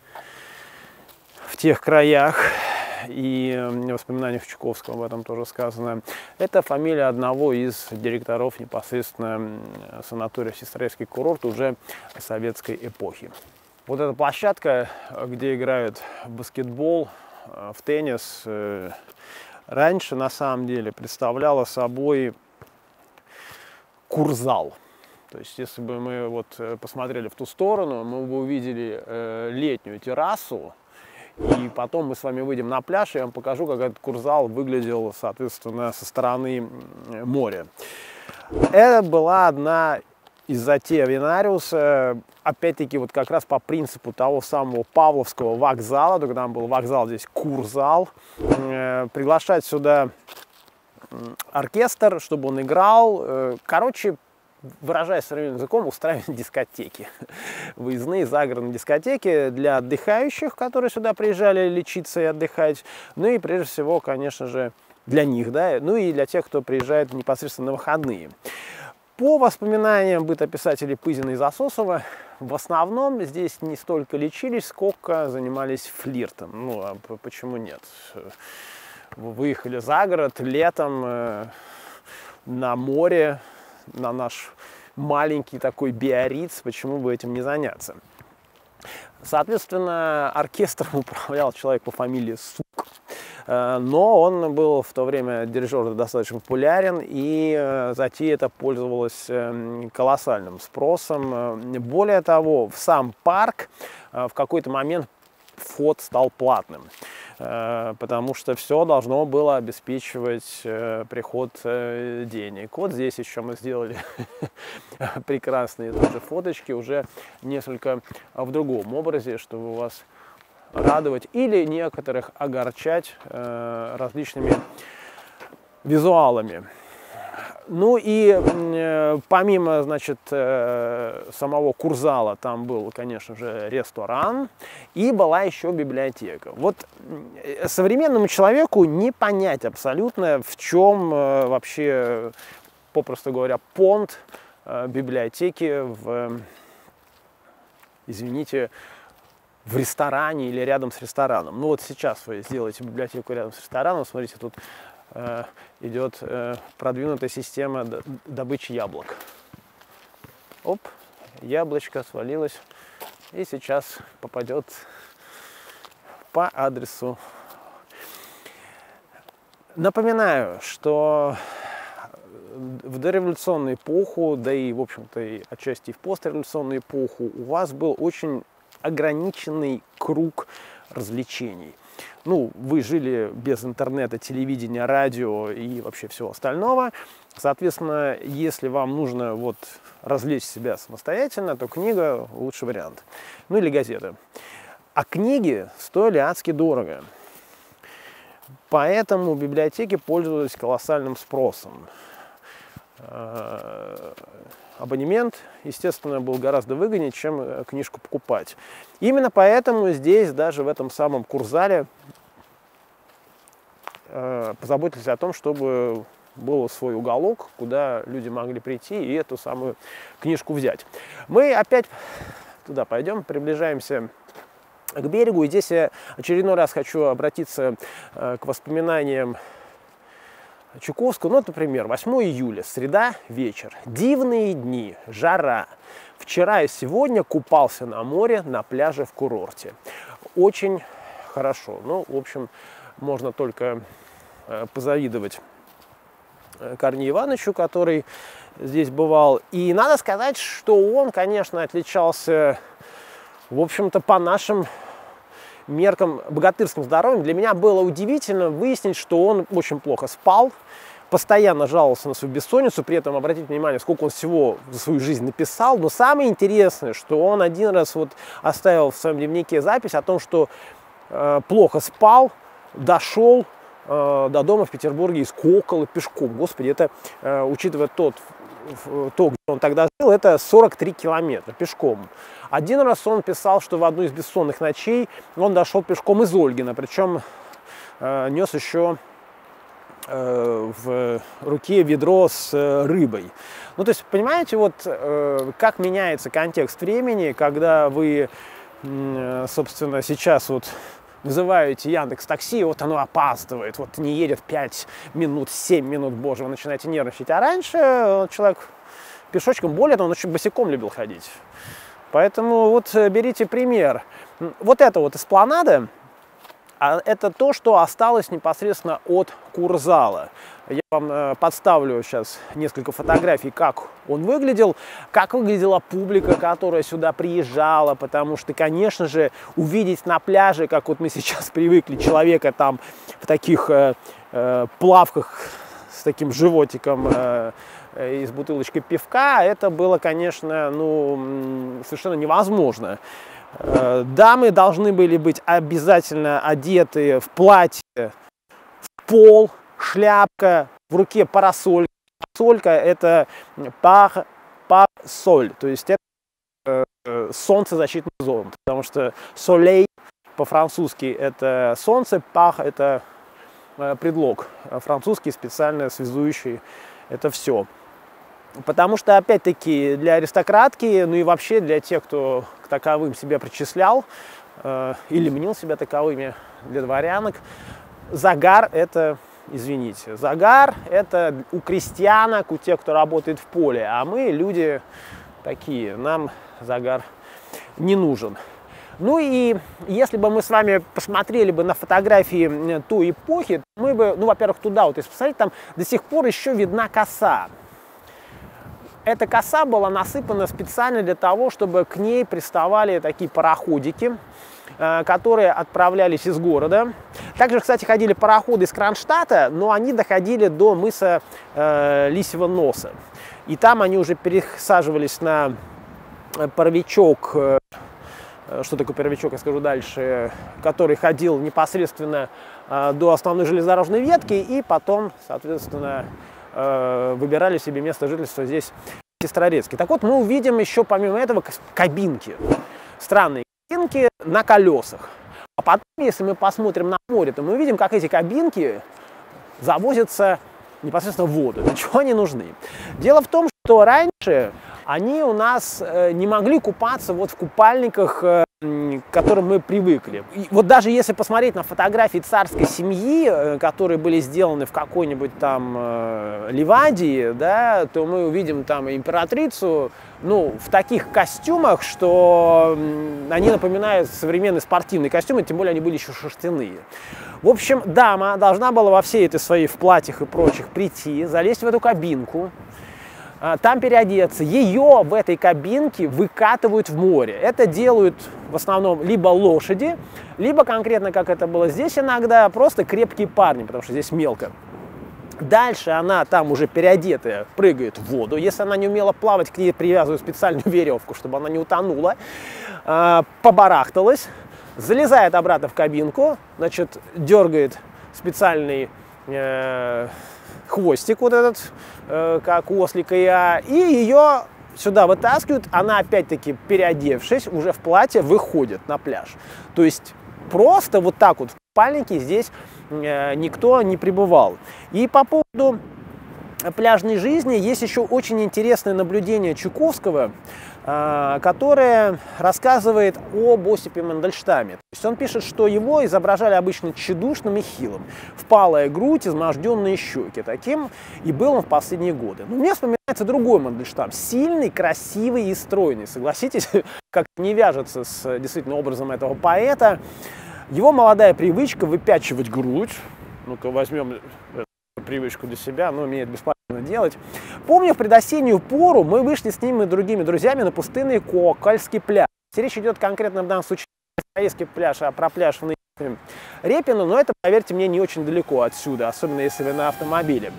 Speaker 2: в тех краях, и в воспоминаниях Чуковского об этом тоже сказано. Это фамилия одного из директоров непосредственно санатория Сестрорецкий курорт уже советской эпохи. Вот эта площадка, где играют в баскетбол, э, в теннис, э, раньше на самом деле представляла собой курзал. То есть, если бы мы вот э, посмотрели в ту сторону, мы бы увидели летнюю террасу, и потом мы с вами выйдем на пляж, и я вам покажу, как этот курзал выглядел, соответственно, со стороны моря. Это была одна из затей Винариуса, опять-таки, вот как раз по принципу того самого Павловского вокзала, только там был вокзал, здесь курзал, э, приглашать сюда оркестр, чтобы он играл. Э, короче, выражаясь современным языком, устраивать дискотеки. Выездные загородные дискотеки для отдыхающих, которые сюда приезжали лечиться и отдыхать. Ну и прежде всего, конечно же, для них, да, ну и для тех, кто приезжает непосредственно на выходные. По воспоминаниям бытописателей Пызина и Засосова, в основном здесь не столько лечились, сколько занимались флиртом. Ну, а почему нет? Выехали за город летом э, на море, на наш маленький такой биориц, почему бы этим не заняться. Соответственно, оркестром управлял человек по фамилии Сук, э, но он был в то время дирижер достаточно популярен, и э, затея это пользовалась э, колоссальным спросом. Более того, в сам парк в какой-то момент вход стал платным. Э, потому что все должно было обеспечивать э, приход э, денег. Вот здесь еще мы сделали прекрасные тоже фоточки, уже несколько в другом образе, чтобы вас радовать или некоторых огорчать различными визуалами. Ну и э, помимо, значит, э, самого Курзала, там был, конечно же, ресторан и была еще библиотека. Вот э, современному человеку не понять абсолютно, в чем э, вообще, попросту говоря, понт э, библиотеки в, извините, в ресторане или рядом с рестораном. Ну вот сейчас вы сделаете библиотеку рядом с рестораном, смотрите, тут Э, идет э, продвинутая система добычи яблок. Оп, яблочко свалилось и сейчас попадет по адресу. Напоминаю, что в дореволюционную эпоху, да и, в общем-то, и отчасти в постреволюционную эпоху у вас был очень ограниченный круг развлечений – ну, вы жили без интернета, телевидения, радио и вообще всего остального. Соответственно, если вам нужно вот развлечь себя самостоятельно, то книга лучший вариант. Ну или газета. А книги стоили адски дорого. Поэтому библиотеки пользовались колоссальным спросом. Э, абонемент, естественно, был гораздо выгоднее, чем э, книжку покупать. Именно поэтому здесь, даже в этом самом курзале, э, позаботились о том, чтобы был свой уголок, куда люди могли прийти и эту самую книжку взять. Мы опять туда пойдем, приближаемся к берегу. И здесь я очередной раз хочу обратиться к воспоминаниям Чуковского, ну, например, 8 июля, среда, вечер, дивные дни, жара. Вчера и сегодня купался на море, на пляже в курорте. Очень хорошо. Ну, в общем, можно только э, позавидовать э, Корнею Ивановичу, который здесь бывал. И надо сказать, что он, конечно, отличался, в общем-то, по нашим меркам богатырским здоровьем. Для меня было удивительно выяснить, что он очень плохо спал, постоянно жаловался на свою бессонницу, при этом обратите внимание, сколько он всего за свою жизнь написал. Но самое интересное, что он один раз вот оставил в своем дневнике запись о том, что э, плохо спал, дошел э, до дома в Петербурге из Кокола пешком. Господи, это, э, учитывая тот, то, где он тогда жил, это 43 километра пешком. Один раз он писал, что в одну из бессонных ночей он дошел пешком из Ольгина, причем э, нес еще в руке ведро с э, рыбой. Ну, то есть, понимаете, вот э, как меняется контекст времени, когда вы, собственно, сейчас вот вызываете Яндекс Такси, вот оно опаздывает, вот не едет 5 минут, 7 минут, боже, вы начинаете нервничать. А раньше человек пешочком, более того, он очень босиком любил ходить. Поэтому вот берите пример. Вот это вот эспланада, а это то, что осталось непосредственно от курзала. Я вам э, подставлю сейчас несколько фотографий, как он выглядел, как выглядела публика, которая сюда приезжала, потому что, конечно же, увидеть на пляже, как вот мы сейчас привыкли, человека там в таких э, э, плавках с таким животиком э, э из бутылочки пивка, это было, конечно, ну, совершенно невозможно. Э, дамы должны были быть обязательно одеты в платье, в пол, шляпка, в руке парасоль. Парасолька это пар, парсоль, то есть это э, солнцезащитный зонт, потому что солей по-французски это солнце, пах это э, предлог французский специально связующий это все. Потому что, опять-таки, для аристократки, ну и вообще для тех, кто к таковым себя причислял э, или мнил себя таковыми для дворянок, загар – это, извините, загар – это у крестьянок, у тех, кто работает в поле, а мы люди такие, нам загар не нужен. Ну и если бы мы с вами посмотрели бы на фотографии той эпохи, мы бы, ну, во-первых, туда вот, если посмотреть, там до сих пор еще видна коса. Эта коса была насыпана специально для того, чтобы к ней приставали такие пароходики, э, которые отправлялись из города. Также, кстати, ходили пароходы из Кронштадта, но они доходили до мыса э, Лисьего носа. И там они уже пересаживались на э, паровичок, э, что такое паровичок, я скажу дальше, который ходил непосредственно э, до основной железнодорожной ветки и потом, соответственно, Э, выбирали себе место жительства здесь, в Сестрорецке. Так вот, мы увидим еще помимо этого кабинки. Странные кабинки на колесах. А потом, если мы посмотрим на море, то мы увидим, как эти кабинки завозятся непосредственно воду. Для чего они нужны? Дело в том, что раньше они у нас э, не могли купаться вот в купальниках, э, к которым мы привыкли. И вот даже если посмотреть на фотографии царской семьи, э, которые были сделаны в какой-нибудь там Ливадии, да, то мы увидим там императрицу, ну, в таких костюмах, что они напоминают современные спортивные костюмы, тем более они были еще шерстяные. В общем, дама должна была во всей этой своей в платьях и прочих прийти, залезть в эту кабинку, а, там переодеться. Ее в этой кабинке выкатывают в море. Это делают в основном либо лошади, либо конкретно, как это было здесь иногда, просто крепкие парни, потому что здесь мелко. Дальше она там уже переодетая прыгает в воду. Если она не умела плавать, к ней привязывают специальную веревку, чтобы она не утонула. А, побарахталась, залезает обратно в кабинку, значит, дергает специальный э, хвостик вот этот, э, как у ослика я, и ее сюда вытаскивают, она опять-таки, переодевшись, уже в платье, выходит на пляж. То есть просто вот так вот в купальнике здесь э, никто не пребывал. И по поводу пляжной жизни есть еще очень интересное наблюдение Чуковского. А, которая рассказывает об Осипе Мандельштаме. То есть он пишет, что его изображали обычно тщедушным и хилым. Впалая грудь, изможденные щеки. Таким и был он в последние годы. Но мне вспоминается другой Мандельштам. Сильный, красивый и стройный. Согласитесь, как не вяжется с действительно образом этого поэта. Его молодая привычка выпячивать грудь, ну-ка возьмем привычку для себя, но мне это бесполезно делать. Помню, в предосеннюю пору мы вышли с ними и другими друзьями на пустынный Куокальский пляж. Речь идет конкретно в данном случае не про пляж, а про пляж в Репину, но это, поверьте мне, не очень далеко отсюда, особенно если вы на автомобиле.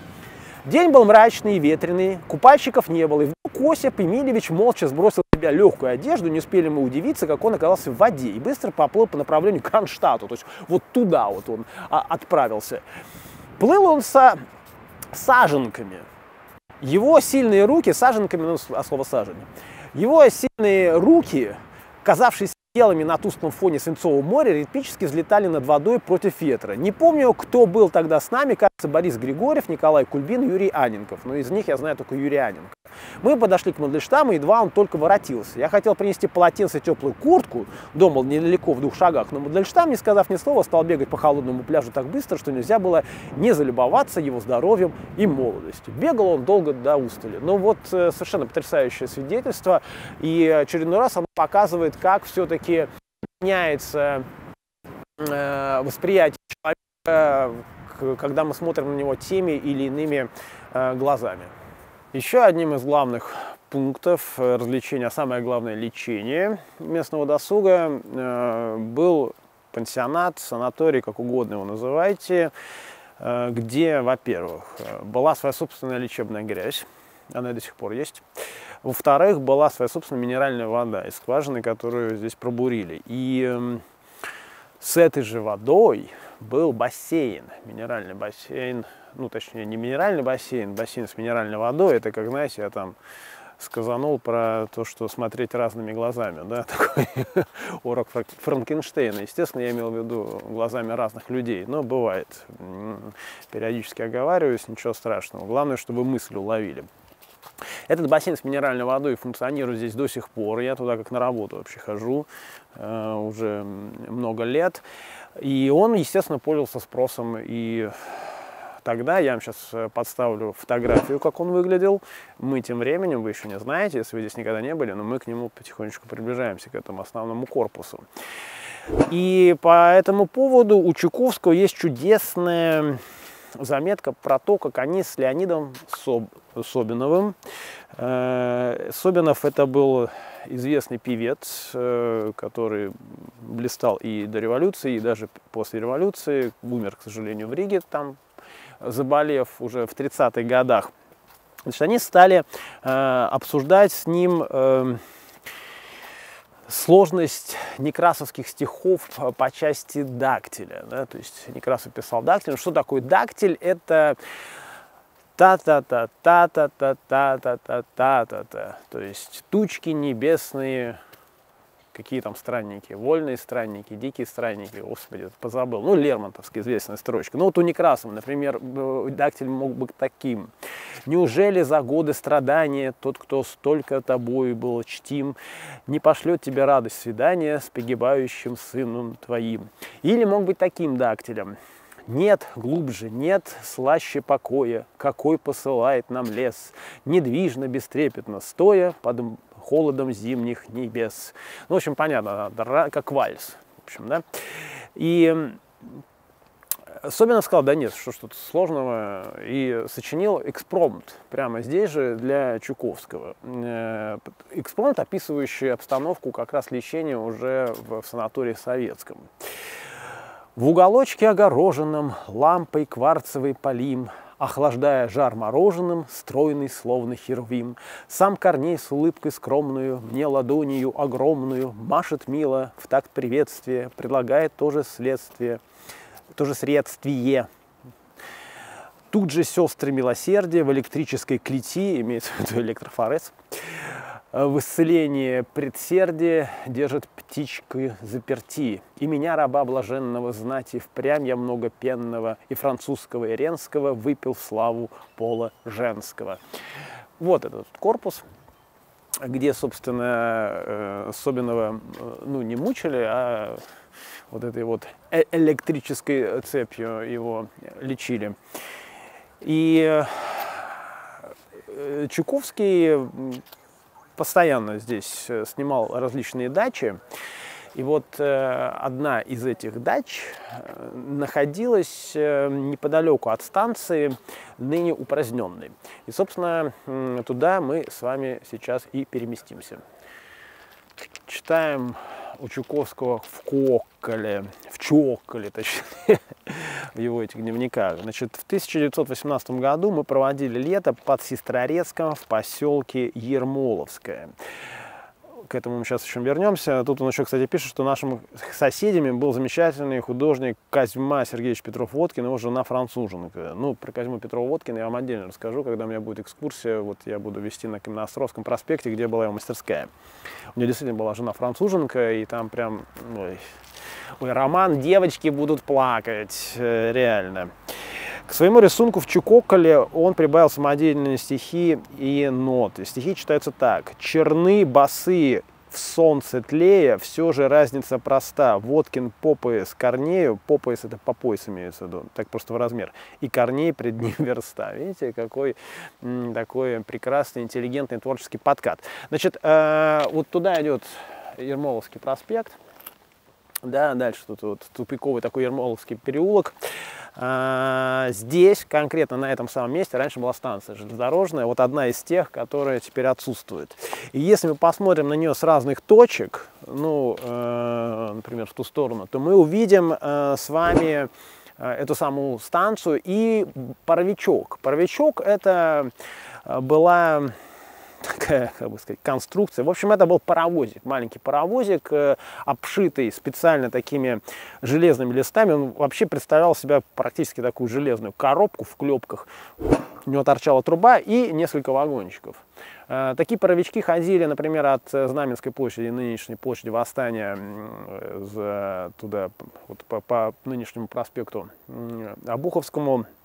Speaker 2: День был мрачный и ветреный, купальщиков не было, и вдруг Осип Эмильевич молча сбросил с себя легкую одежду, не успели мы удивиться, как он оказался в воде, и быстро поплыл по направлению к Кронштадту, то есть вот туда вот он а, отправился. Плыл он со саженками. Его сильные руки, саженками, ну, а слово сажень, его сильные руки, казавшиеся белыми на тусклом фоне Свинцового моря, ритмически взлетали над водой против ветра. Не помню, кто был тогда с нами, кажется, Борис Григорьев, Николай Кульбин, Юрий Аненков. Но из них я знаю только Юрий Аненков. Мы подошли к Мандельштаму, едва он только воротился. Я хотел принести полотенце, теплую куртку, думал недалеко, в двух шагах, но Мандельштам, не сказав ни слова, стал бегать по холодному пляжу так быстро, что нельзя было не залюбоваться его здоровьем и молодостью. Бегал он долго до устали. Но вот э, совершенно потрясающее свидетельство, и очередной раз оно показывает, как все-таки меняется э, восприятие человека, когда мы смотрим на него теми или иными э, глазами. Еще одним из главных пунктов э, развлечения, а самое главное лечение местного досуга э, был пансионат, санаторий, как угодно его называйте, э, где, во-первых, была своя собственная лечебная грязь, она до сих пор есть. Во-вторых, была своя собственная минеральная вода из скважины, которую здесь пробурили. И эм, с этой же водой был бассейн, минеральный бассейн, ну, точнее, не минеральный бассейн, бассейн с минеральной водой, это, как, знаете, я там сказанул про то, что смотреть разными глазами, да, такой урок Франкенштейна. Естественно, я имел в виду глазами разных людей, но бывает. Периодически оговариваюсь, ничего страшного. Главное, чтобы мысль уловили. Этот бассейн с минеральной водой функционирует здесь до сих пор. Я туда как на работу вообще хожу э, уже много лет. И он, естественно, пользовался спросом и тогда я вам сейчас э, подставлю фотографию, как он выглядел. Мы тем временем, вы еще не знаете, если вы здесь никогда не были, но мы к нему потихонечку приближаемся, к этому основному корпусу. И по этому поводу у Чуковского есть чудесная заметка про то, как они с Леонидом Соб, Собиновым. Э, Собинов это был известный певец, э, который блистал и до революции, и даже после революции. Умер, к сожалению, в Риге, там заболев уже в 30-х годах. Значит, они стали э, обсуждать с ним э, сложность некрасовских стихов по части дактиля. Да? То есть Некрасов писал дактиль. Что такое дактиль? Это та-та-та-та-та-та-та-та-та-та. То есть тучки небесные, какие там странники, вольные странники, дикие странники, господи, позабыл. Ну, Лермонтовская известная строчка. Ну, вот у Некрасова, например, дактиль мог быть таким. Неужели за годы страдания тот, кто столько тобою был чтим, не пошлет тебе радость свидания с погибающим сыном твоим? Или мог быть таким дактилем. Нет глубже, нет слаще покоя, какой посылает нам лес, недвижно, бестрепетно стоя под холодом зимних небес. Ну, в общем, понятно, как вальс. В общем, да. И Собинов сказал, да нет, что тут сложного, и сочинил экспромт прямо здесь же для Чуковского. Э, экспромт, описывающий обстановку как раз лечения уже в санатории советском. В уголочке огороженном лампой кварцевой полим, охлаждая жар мороженым, стройный, словно херувим. Сам Корней с улыбкой скромную, мне ладонью огромную, машет мило в такт приветствия, предлагает тоже следствие, тоже средствие. Тут же сестры милосердия в электрической клети, имеется в виду электрофорез, в исцелении предсердия держит птичкой заперти. И меня, раба блаженного знати, впрямь я много пенного и французского, и ренского выпил в славу пола женского. Вот этот корпус. где, собственно, э, особенного ну, не мучили, а вот этой вот э, электрической цепью его лечили. И Чуковский постоянно здесь снимал различные дачи. И вот э, одна из этих дач э, находилась э, неподалеку от станции, ныне упраздненной. И, собственно, э, туда мы с вами сейчас и переместимся. Читаем у Чуковского в Коколе, в Чоколе, точнее, в его этих дневниках. Значит, в 1918 году мы проводили лето под Сестрорецком в поселке Ермоловское к этому мы сейчас еще вернемся. Тут он еще, кстати, пишет, что нашими соседями был замечательный художник Козьма Сергеевич Петров-Водкин, его жена француженка. Ну, про Козьму Петрова-Водкина я вам отдельно расскажу, когда у меня будет экскурсия. Вот я буду вести на Каменноостровском проспекте, где была его мастерская. У нее действительно была жена француженка, и там прям... Ой, ой роман «Девочки будут плакать», э, реально. К своему рисунку в Чукоколе он прибавил самодельные стихи и ноты. Стихи читаются так. «Черны, басы, в солнце тлея, все же разница проста. Водкин по пояс Корнею, по пояс это по пояс имеется в виду, так просто в размер, и Корней пред ним верста. Видите, какой такой прекрасный, интеллигентный творческий подкат. Значит, э, вот туда идет Ермоловский проспект, да, дальше тут вот тупиковый такой Ермоловский переулок. А, здесь, конкретно на этом самом месте, раньше была станция железнодорожная, вот одна из тех, которая теперь отсутствует. И если мы посмотрим на нее с разных точек, ну, э, например, в ту сторону, то мы увидим э, с вами э, эту самую станцию и паровичок. Паровичок это была такая, как бы сказать, конструкция. В общем, это был паровозик, маленький паровозик, э, обшитый специально такими железными листами. Он вообще представлял себя практически такую железную коробку в клепках. У него торчала труба и несколько вагончиков. Э, такие паровички ходили, например, от Знаменской площади, нынешней площади Восстания, туда, вот по, по нынешнему проспекту Обуховскому, Э,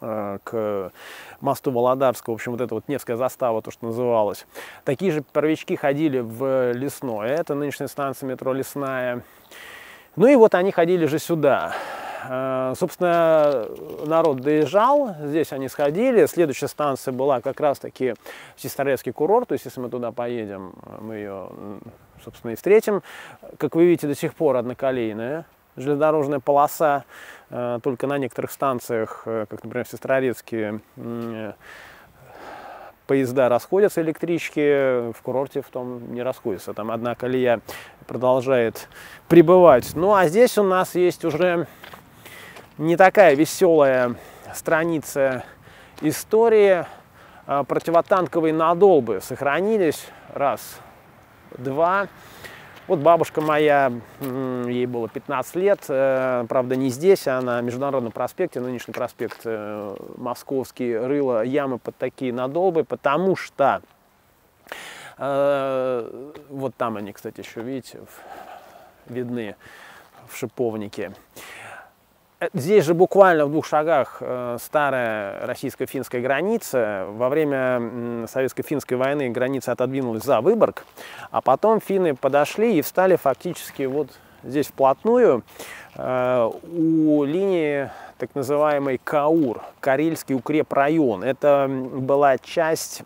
Speaker 2: к мосту Володарского, в общем, вот эта вот Невская застава, то, что называлось. Такие же паровички ходили в Лесное, это нынешняя станция метро Лесная. Ну и вот они ходили же сюда. Э, собственно, народ доезжал, здесь они сходили. Следующая станция была как раз-таки Сестрорецкий курорт, то есть если мы туда поедем, мы ее, собственно, и встретим. Как вы видите, до сих пор одноколейная железнодорожная полоса. Э, только на некоторых станциях, э, как, например, в Сестрорецке, э, поезда расходятся, электрички, в курорте в том не расходятся. Там одна колея продолжает прибывать. Ну а здесь у нас есть уже не такая веселая страница истории. Противотанковые надолбы сохранились. Раз, два. Вот бабушка моя, ей было 15 лет, э, правда не здесь, а на Международном проспекте, нынешний проспект э, Московский, рыла ямы под такие надолбы, потому что э, вот там они, кстати, еще, видите, видны в шиповнике. Здесь же буквально в двух шагах э, старая российско-финская граница. Во время советско-финской войны граница отодвинулась за Выборг, а потом финны подошли и встали фактически вот здесь вплотную э, у линии так называемый Каур, Карельский укрепрайон. Это была часть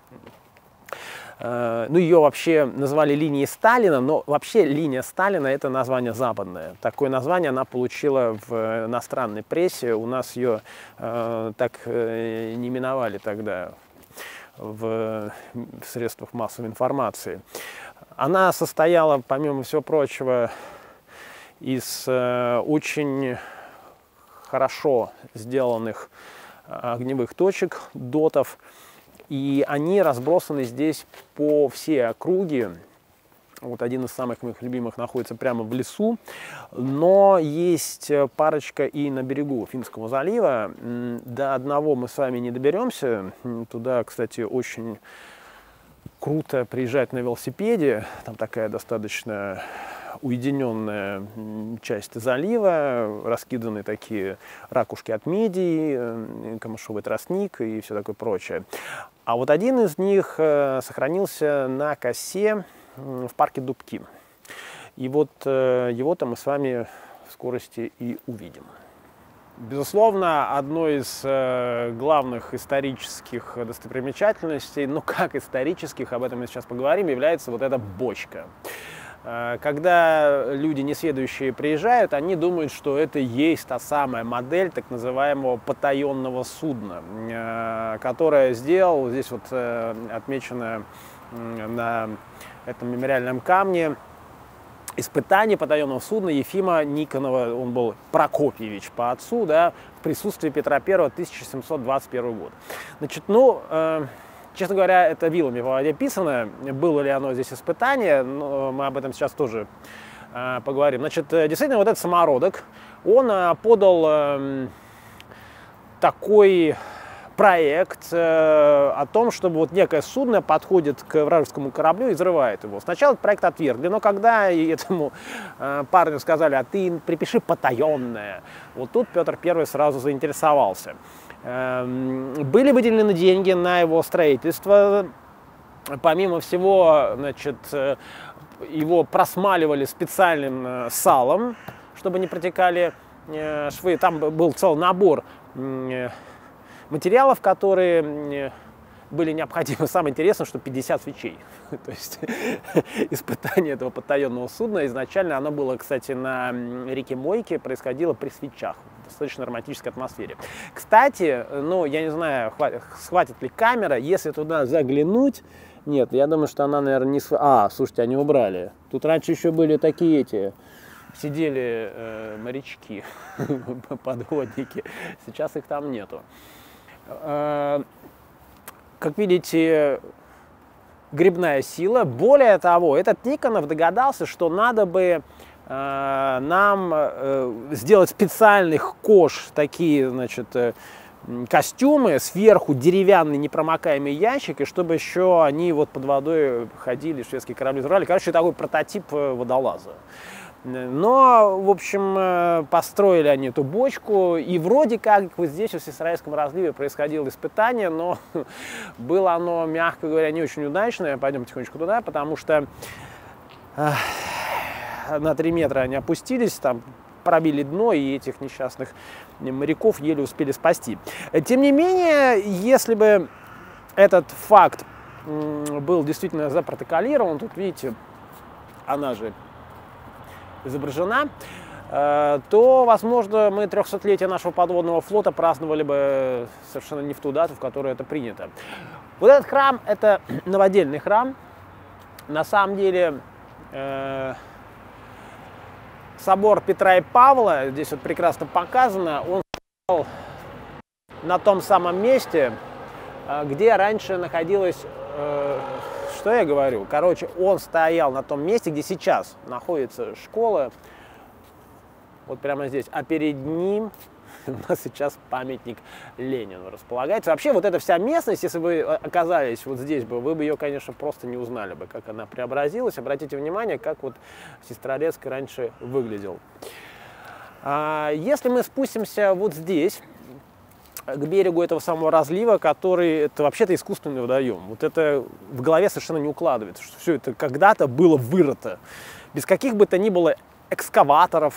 Speaker 2: ну, ее вообще назвали линией Сталина, но вообще линия Сталина это название западное. Такое название она получила в иностранной прессе. У нас ее э, так э, не именовали тогда в, в средствах массовой информации. Она состояла, помимо всего прочего, из э, очень хорошо сделанных э, огневых точек, дотов, и они разбросаны здесь по всей округе. Вот один из самых моих любимых находится прямо в лесу, но есть парочка и на берегу Финского залива. До одного мы с вами не доберемся. Туда, кстати, очень круто приезжать на велосипеде. Там такая достаточно уединенная часть залива, раскиданы такие ракушки от меди, э, камышовый тростник и все такое прочее. А вот один из них э, сохранился на косе в парке Дубки. И вот его-то мы с вами в скорости и увидим. Безусловно, одной из э, главных исторических достопримечательностей, ну как исторических, об этом мы сейчас поговорим, является вот эта бочка. Э, когда люди несведущие приезжают, они думают, что это есть та самая модель так называемого потаенного судна, э, которое сделал, здесь вот э, отмечено на этом мемориальном камне, испытание потаенного судна Ефима Никонова, он был Прокопьевич по отцу, да, в присутствии Петра I 1721 год. Значит, ну, честно говоря, это вилами по воде писано, было ли оно здесь испытание, но мы об этом сейчас тоже э, поговорим. Значит, э, действительно, вот этот самородок, он э, подал э, такой проект э, о том, чтобы вот некое судно подходит к вражескому кораблю и взрывает его. Сначала этот проект отвергли, но когда этому э, парню сказали, а ты припиши потаенное, вот тут Петр I сразу заинтересовался. Э, были выделены деньги на его строительство. Помимо всего, значит, э, его просмаливали специальным э, салом, чтобы не протекали э, швы. Там был целый набор материалов, которые были необходимы. Самое интересное, что 50 свечей. То есть испытание этого потаенного судна изначально, оно было, кстати, на реке Мойке, происходило при свечах достаточно романтической атмосфере. Кстати, ну, я не знаю, хватит, схватит ли камера, если туда заглянуть, нет, я думаю, что она, наверное, не... А, слушайте, они убрали. Тут раньше еще были такие эти сидели э, морячки, подводники. Сейчас их там нету. Э, как видите, грибная сила. Более того, этот Никонов догадался, что надо бы нам э, сделать специальных кож, такие, значит, костюмы, сверху деревянный непромокаемый ящик, и чтобы еще они вот под водой ходили, шведские корабли взрывали. Короче, такой прототип водолаза. Но, в общем, э, построили они эту бочку, и вроде как вот здесь, в Сесарайском разливе, происходило испытание, но было оно, мягко говоря, не очень удачное. Пойдем потихонечку туда, потому что на 3 метра они опустились, там пробили дно, и этих несчастных моряков еле успели спасти. Тем не менее, если бы этот факт был действительно запротоколирован, тут, видите, она же изображена, э, то, возможно, мы 300-летие нашего подводного флота праздновали бы совершенно не в ту дату, в которую это принято. Вот этот храм – это новодельный храм. На самом деле, э, собор Петра и Павла, здесь вот прекрасно показано, он стоял на том самом месте, э, где раньше находилась что я говорю? Короче, он стоял на том месте, где сейчас находится школа, вот прямо здесь, а перед ним у нас сейчас памятник Ленину располагается. Вообще вот эта вся местность, если бы оказались вот здесь бы, вы бы ее, конечно, просто не узнали бы, как она преобразилась. Обратите внимание, как вот Сестрорецк раньше выглядел. А если мы спустимся вот здесь, к берегу этого самого разлива, который это вообще-то искусственный водоем. Вот это в голове совершенно не укладывается, что все это когда-то было вырыто. Без каких бы то ни было экскаваторов,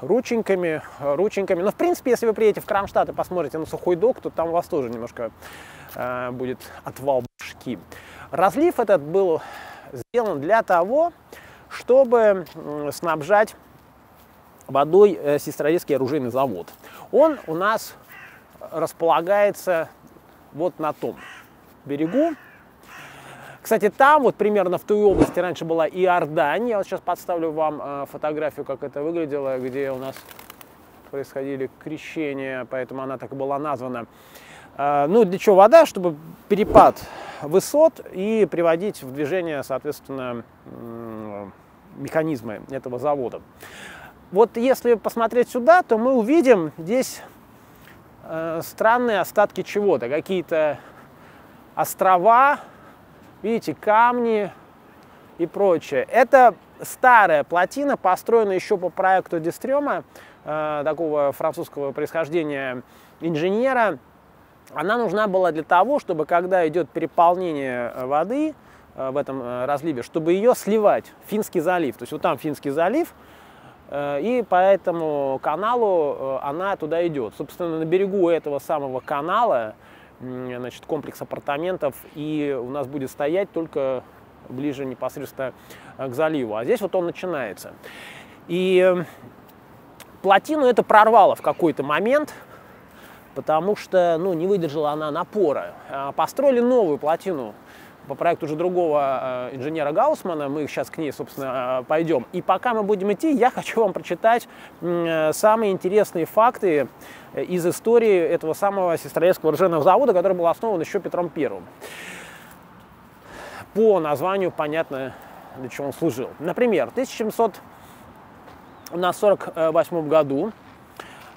Speaker 2: рученьками, рученьками. Но, в принципе, если вы приедете в Кронштадт и посмотрите на сухой док, то там у вас тоже немножко а, будет отвал башки. Разлив этот был сделан для того, чтобы снабжать водой э, Сестрорецкий оружейный завод. Он у нас располагается вот на том берегу. Кстати, там вот примерно в той области раньше была Иордания. Я вот сейчас подставлю вам э, фотографию, как это выглядело, где у нас происходили крещения, поэтому она так и была названа. Э, ну, для чего вода? Чтобы перепад высот и приводить в движение, соответственно, механизмы этого завода. Вот если посмотреть сюда, то мы увидим здесь э, странные остатки чего-то, какие-то острова, видите, камни и прочее. Это старая плотина, построена еще по проекту Дистрема, э, такого французского происхождения инженера. Она нужна была для того, чтобы когда идет переполнение воды в этом разливе, чтобы ее сливать, Финский залив. То есть вот там Финский залив, и по этому каналу она туда идет. Собственно, на берегу этого самого канала значит, комплекс апартаментов, и у нас будет стоять только ближе непосредственно э, к заливу. А здесь вот он начинается. И э, плотину это прорвало в какой-то момент, потому что ну, не выдержала она напора. А построили новую плотину по проекту уже другого э, инженера Гаусмана, мы сейчас к ней, собственно, пойдем. И пока мы будем идти, я хочу вам прочитать самые интересные факты из истории этого самого Сестрорецкого оружейного завода, который был основан еще Петром Первым по названию понятно, для чего он служил. Например, в 1748 году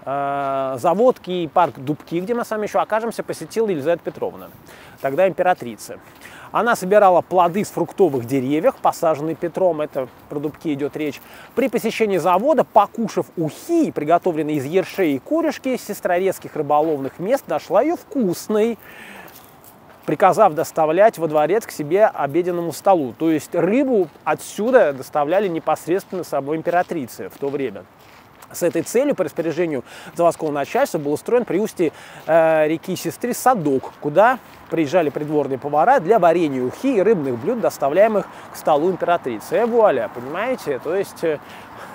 Speaker 2: э, завод и парк Дубки, где мы с вами еще окажемся, посетила Елизавета Петровна, тогда императрица. Она собирала плоды с фруктовых деревьев, посаженные Петром, это про дубки идет речь. При посещении завода, покушав ухи, приготовленные из ершей и куришки, сестрорецких рыболовных мест, нашла ее вкусной приказав доставлять во дворец к себе обеденному столу. То есть рыбу отсюда доставляли непосредственно собой императрицы в то время. С этой целью по распоряжению заводского начальства был устроен при устье э, реки Сестры садок, куда приезжали придворные повара для варенья ухи и рыбных блюд, доставляемых к столу императрицы. И вуаля, понимаете? То есть э,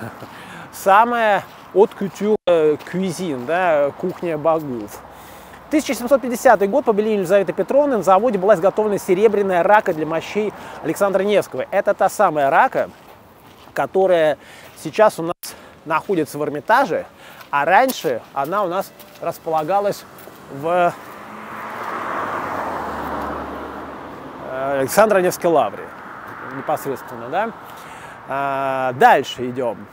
Speaker 2: самая от кутюр э, кюзин, да, кухня богов. 1750 год по велению Елизаветы Петровны на заводе была изготовлена серебряная рака для мощей Александра Невского. Это та самая рака, которая сейчас у нас находится в Эрмитаже, а раньше она у нас располагалась в э, Александра Невской лавре непосредственно, да. А, дальше идем.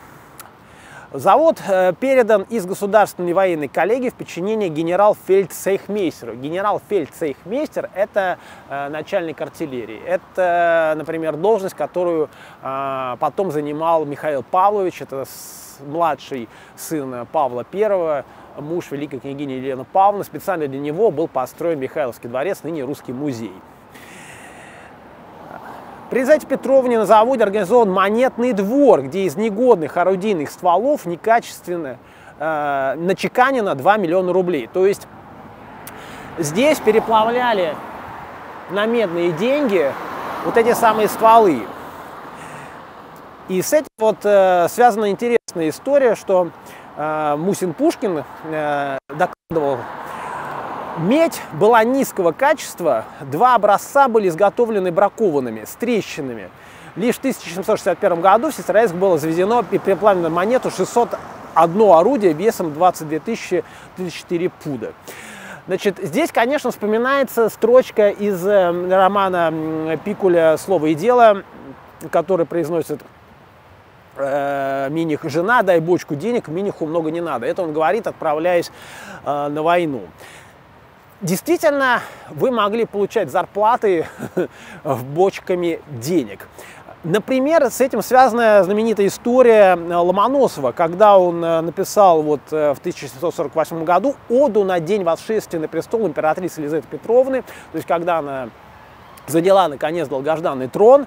Speaker 2: Завод э, передан из государственной военной коллегии в подчинение генерал-фельдцейхмейстеру. Генерал-фельдцейхмейстер – это э, начальник артиллерии. Это, например, должность, которую э, потом занимал Михаил Павлович, это младший сын Павла I, муж великой княгини Елены Павловны. Специально для него был построен Михайловский дворец, ныне Русский музей. При Елизавете Петровне на заводе организован монетный двор, где из негодных орудийных стволов некачественно э, начеканено 2 миллиона рублей. То есть здесь переплавляли на медные деньги вот эти самые стволы. И с этим вот э, связана интересная история, что э, Мусин Пушкин э, докладывал Медь была низкого качества, два образца были изготовлены бракованными, с трещинами. Лишь в 1761 году в Сестрорецк было завезено и переплавлено монету 601 орудие весом 22 034 пуда. Значит, здесь, конечно, вспоминается строчка из э, романа Пикуля «Слово и дело», который произносит э, Миних «Жена, дай бочку денег, Миниху много не надо». Это он говорит, отправляясь э, на войну. Действительно, вы могли получать зарплаты в бочками денег. Например, с этим связана знаменитая история Ломоносова, когда он э, написал вот э, в 1748 году оду на день восшествия на престол императрицы Елизаветы Петровны, то есть когда она заняла наконец долгожданный трон,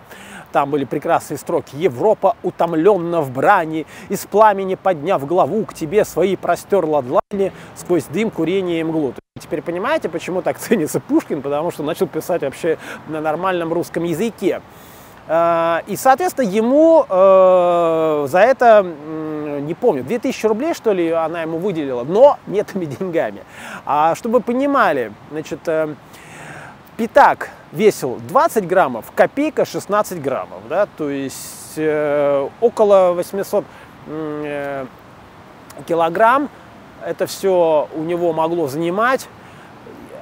Speaker 2: там были прекрасные строки. Европа утомленно в брани, из пламени подняв главу, к тебе свои простерла длани сквозь дым, курение и мглу. Теперь понимаете, почему так ценится Пушкин? Потому что начал писать вообще на нормальном русском языке. А, и, соответственно, ему э, за это, не помню, 2000 рублей, что ли, она ему выделила, но не этими деньгами. А чтобы вы понимали, значит, э, пятак весил 20 граммов, копейка 16 граммов, да, то есть э, около 800 э, килограмм это все у него могло занимать,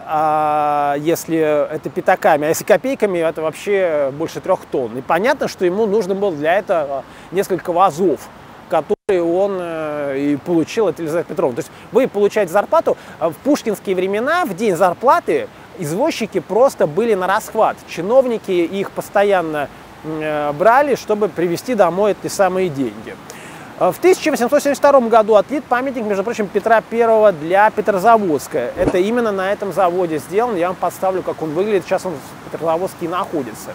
Speaker 2: а если это пятаками, а если копейками, это вообще больше трех тонн. И понятно, что ему нужно было для этого несколько вазов, которые он э, и получил от Елизаветы Петровны. То есть вы получаете зарплату, в пушкинские времена в день зарплаты извозчики просто были на расхват. Чиновники их постоянно брали, чтобы привезти домой эти самые деньги. В 1872 году отлит памятник, между прочим, Петра I для Петрозаводска. Это именно на этом заводе сделан. Я вам подставлю, как он выглядит. Сейчас он в Петрозаводске находится.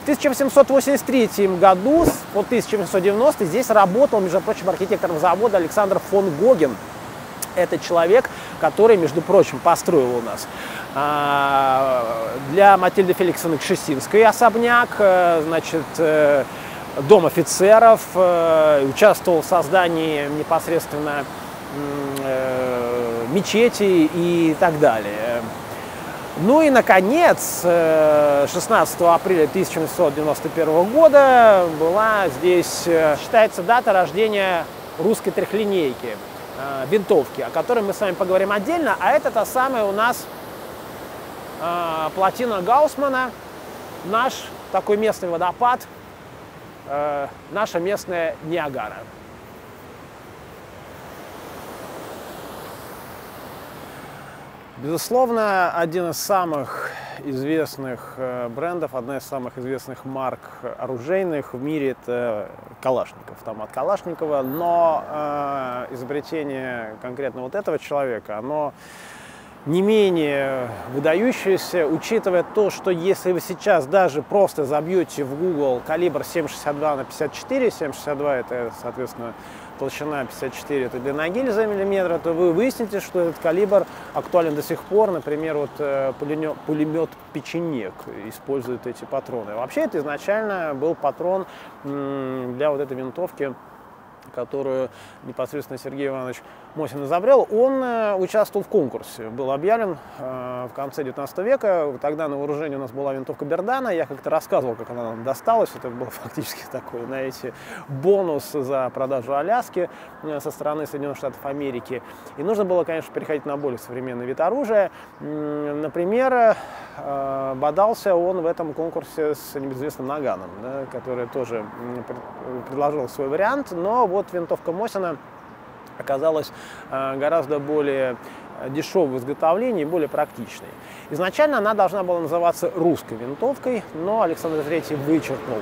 Speaker 2: В 1883 году по 1890 здесь работал, между прочим, архитектором завода Александр фон Гоген. Это человек, который, между прочим, построил у нас а, для Матильды Феликсовны Кшесинской особняк, э, значит, э, дом офицеров, э, участвовал в создании непосредственно мечети и так далее. Ну и, наконец, 16 э, апреля 1991 года была здесь, считается, дата рождения русской трехлинейки, винтовки, о которой мы с вами поговорим отдельно. А это та самая у нас плотина Гаусмана, наш такой местный водопад – э, наша местная Ниагара. Безусловно, один из самых известных э, брендов, одна из самых известных марк оружейных в мире это Калашников, автомат Калашникова. Но э, изобретение конкретно вот этого человека, оно не менее выдающиеся, учитывая то, что если вы сейчас даже просто забьете в Google калибр 7,62 на 54, 7,62 это, соответственно, толщина 54 это длина гильзы миллиметра, то вы выясните, что этот калибр актуален до сих пор. Например, вот э, пулемет печенек использует эти патроны. Вообще это изначально был патрон для вот этой винтовки которую непосредственно Сергей Иванович Мосин изобрел, он э, участвовал в конкурсе, был объявлен э, в конце 19 века. Тогда на вооружении у нас была винтовка Бердана. Я как-то рассказывал, как она нам досталась. Это был фактически такой, знаете, бонус за продажу Аляски э, со стороны Соединенных Штатов Америки. И нужно было, конечно, переходить на более современный вид оружия. Например, бодался он в этом конкурсе с небезызвестным Наганом, который тоже предложил свой вариант. Но вот винтовка Мосина оказалась э, гораздо более дешевой в изготовлении и более практичной. Изначально она должна была называться русской винтовкой, но Александр III вычеркнул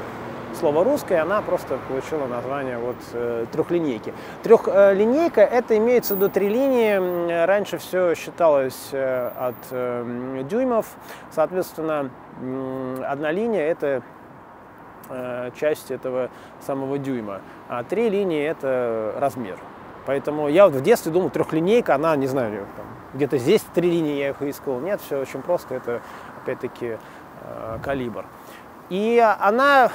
Speaker 2: слово русское, она просто получила название вот э, трехлинейки. Трехлинейка это имеется в виду три линии. Раньше все считалось э, от э, дюймов, соответственно, э, одна линия это э, часть этого самого дюйма, а три линии это размер. Поэтому я вот в детстве думал, трехлинейка, она, не знаю, где-то здесь три линии я их искал. Нет, все очень просто, это опять-таки э, калибр. И она,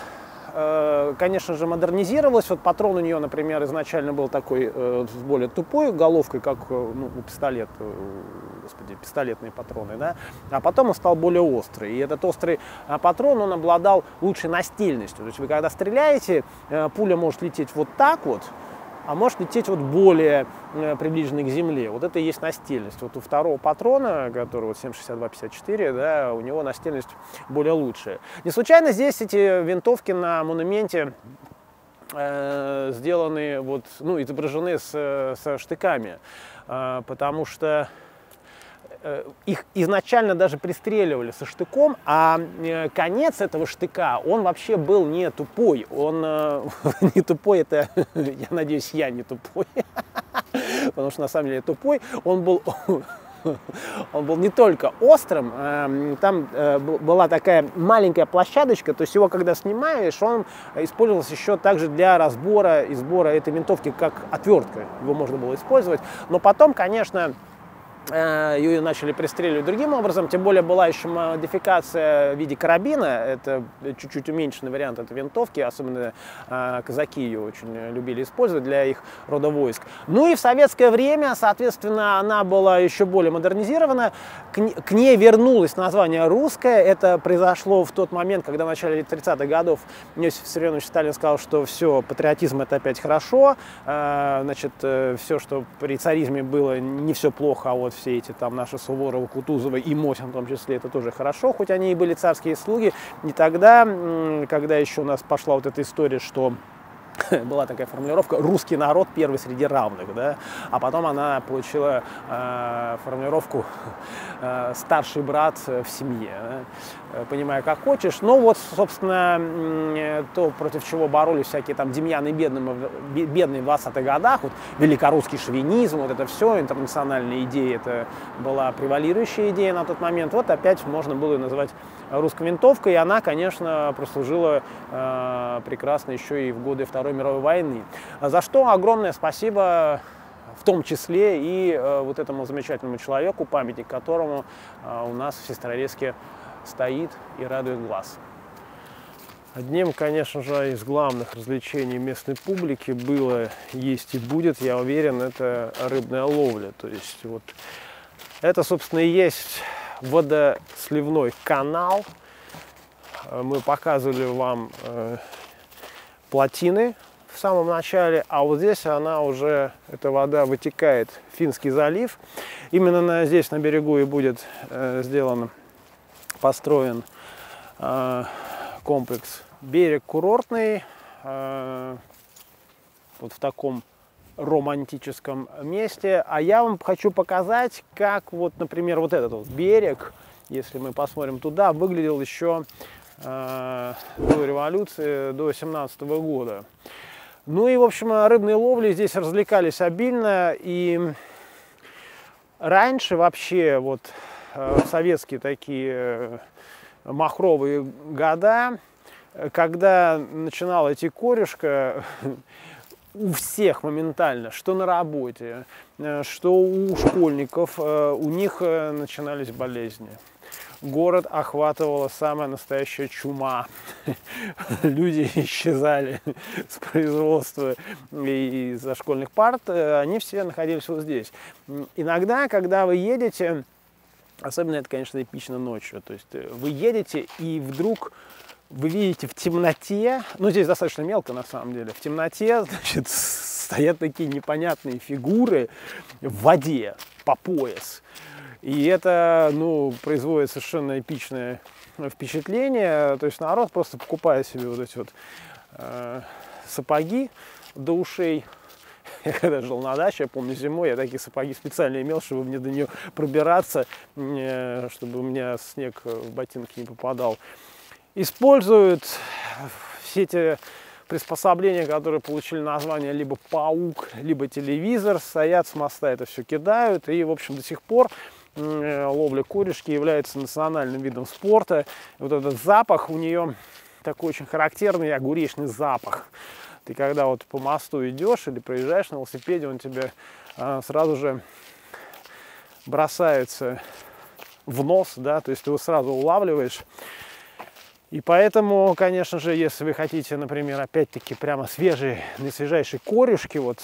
Speaker 2: э, конечно же, модернизировалась. Вот патрон у нее, например, изначально был такой э, с более тупой головкой, как э, ну, у пистолета, э, господи, пистолетные патроны, да, а потом он стал более острый. И этот острый э, патрон, он обладал лучшей настильностью. То есть вы когда стреляете, пуля может лететь вот так вот, а может лететь вот более э, приближенный к земле. Вот это и есть настильность. Вот у второго патрона, который вот 7,62-54, да, у него настильность более лучшая. Не случайно здесь эти винтовки на монументе э, сделаны, вот, ну, изображены с, со штыками, э, потому что Э, их изначально даже пристреливали со штыком, а э, конец этого штыка, он вообще был не тупой. Он э, не тупой, это, я надеюсь, я не тупой, потому что на самом деле тупой. Он был он был не только острым, там была такая маленькая площадочка, то есть его когда снимаешь, он использовался еще также для разбора и сбора этой винтовки как отвертка, его можно было использовать. Но потом, конечно, Э, ее начали пристреливать другим образом, тем более была еще модификация в виде карабина, это чуть-чуть уменьшенный вариант этой винтовки, особенно э, казаки ее очень любили использовать для их рода войск. Ну и в советское время, соответственно, она была еще более модернизирована, к, к ней вернулось название русское, это произошло в тот момент, когда в начале 30-х годов Иосиф Виссарионович Сталин сказал, что все, патриотизм это опять хорошо, э, значит, все, что при царизме было, не все плохо, а вот вот все эти там наши Суворовы, Кутузовы и Мосин в том числе, это тоже хорошо, хоть они и были царские слуги. И тогда, когда еще у нас пошла вот эта история, что была такая формулировка «русский народ первый среди равных», да? а потом она получила э, формулировку э, «старший брат в семье», да? Э, понимая, как хочешь. Ну вот, собственно, то, против чего боролись всякие там Демьяны бедные, бедные в 20-х годах, вот великорусский шовинизм, вот это все, интернациональные идеи, это была превалирующая идея на тот момент. Вот опять можно было называть русской винтовкой, и она, конечно, прослужила э, прекрасно еще и в годы Второй мировой войны. За что огромное спасибо в том числе и э, вот этому замечательному человеку, памятник которому э, у нас в Сестрорецке стоит и радует глаз. Одним, конечно же, из главных развлечений местной публики было, есть и будет, я уверен, это рыбная ловля. То есть вот это, собственно, и есть водосливной канал. Э, мы показывали вам плотины в самом начале, а вот здесь она уже, эта вода вытекает в Финский залив. Именно на, здесь на берегу и будет э, сделан, построен э, комплекс. Берег курортный, э, вот в таком романтическом месте. А я вам хочу показать, как вот, например, вот этот вот берег, если мы посмотрим туда, выглядел еще э, до революции, до 17 -го года. Ну и, в общем, рыбные ловли здесь развлекались обильно. И раньше вообще, вот э, советские такие э, махровые года, когда начинала идти корешка, у всех моментально, что на работе, что у школьников, у них начинались болезни. Город охватывала самая настоящая чума. Люди исчезали с производства и из-за школьных парт. Они все находились вот здесь. Иногда, когда вы едете, особенно это, конечно, эпично ночью, то есть вы едете и вдруг вы видите в темноте, ну здесь достаточно мелко на самом деле, в темноте значит, стоят такие непонятные фигуры в воде по пояс. И это ну, производит совершенно эпичное впечатление. То есть народ просто покупает себе вот эти вот э, сапоги до ушей. Я когда жил на даче, я помню зимой, я такие сапоги специально имел, чтобы мне до нее пробираться, э, чтобы у меня снег в ботинки не попадал используют все эти приспособления, которые получили название либо паук, либо телевизор, стоят с моста, это все кидают. И, в общем, до сих пор ловля корешки является национальным видом спорта. Вот этот запах у нее такой очень характерный огуречный запах. Ты когда вот по мосту идешь или проезжаешь на велосипеде, он тебе а, сразу же бросается в нос, да, то есть ты его сразу улавливаешь. И поэтому, конечно же, если вы хотите, например, опять-таки прямо свежие, свежайшие корешки, вот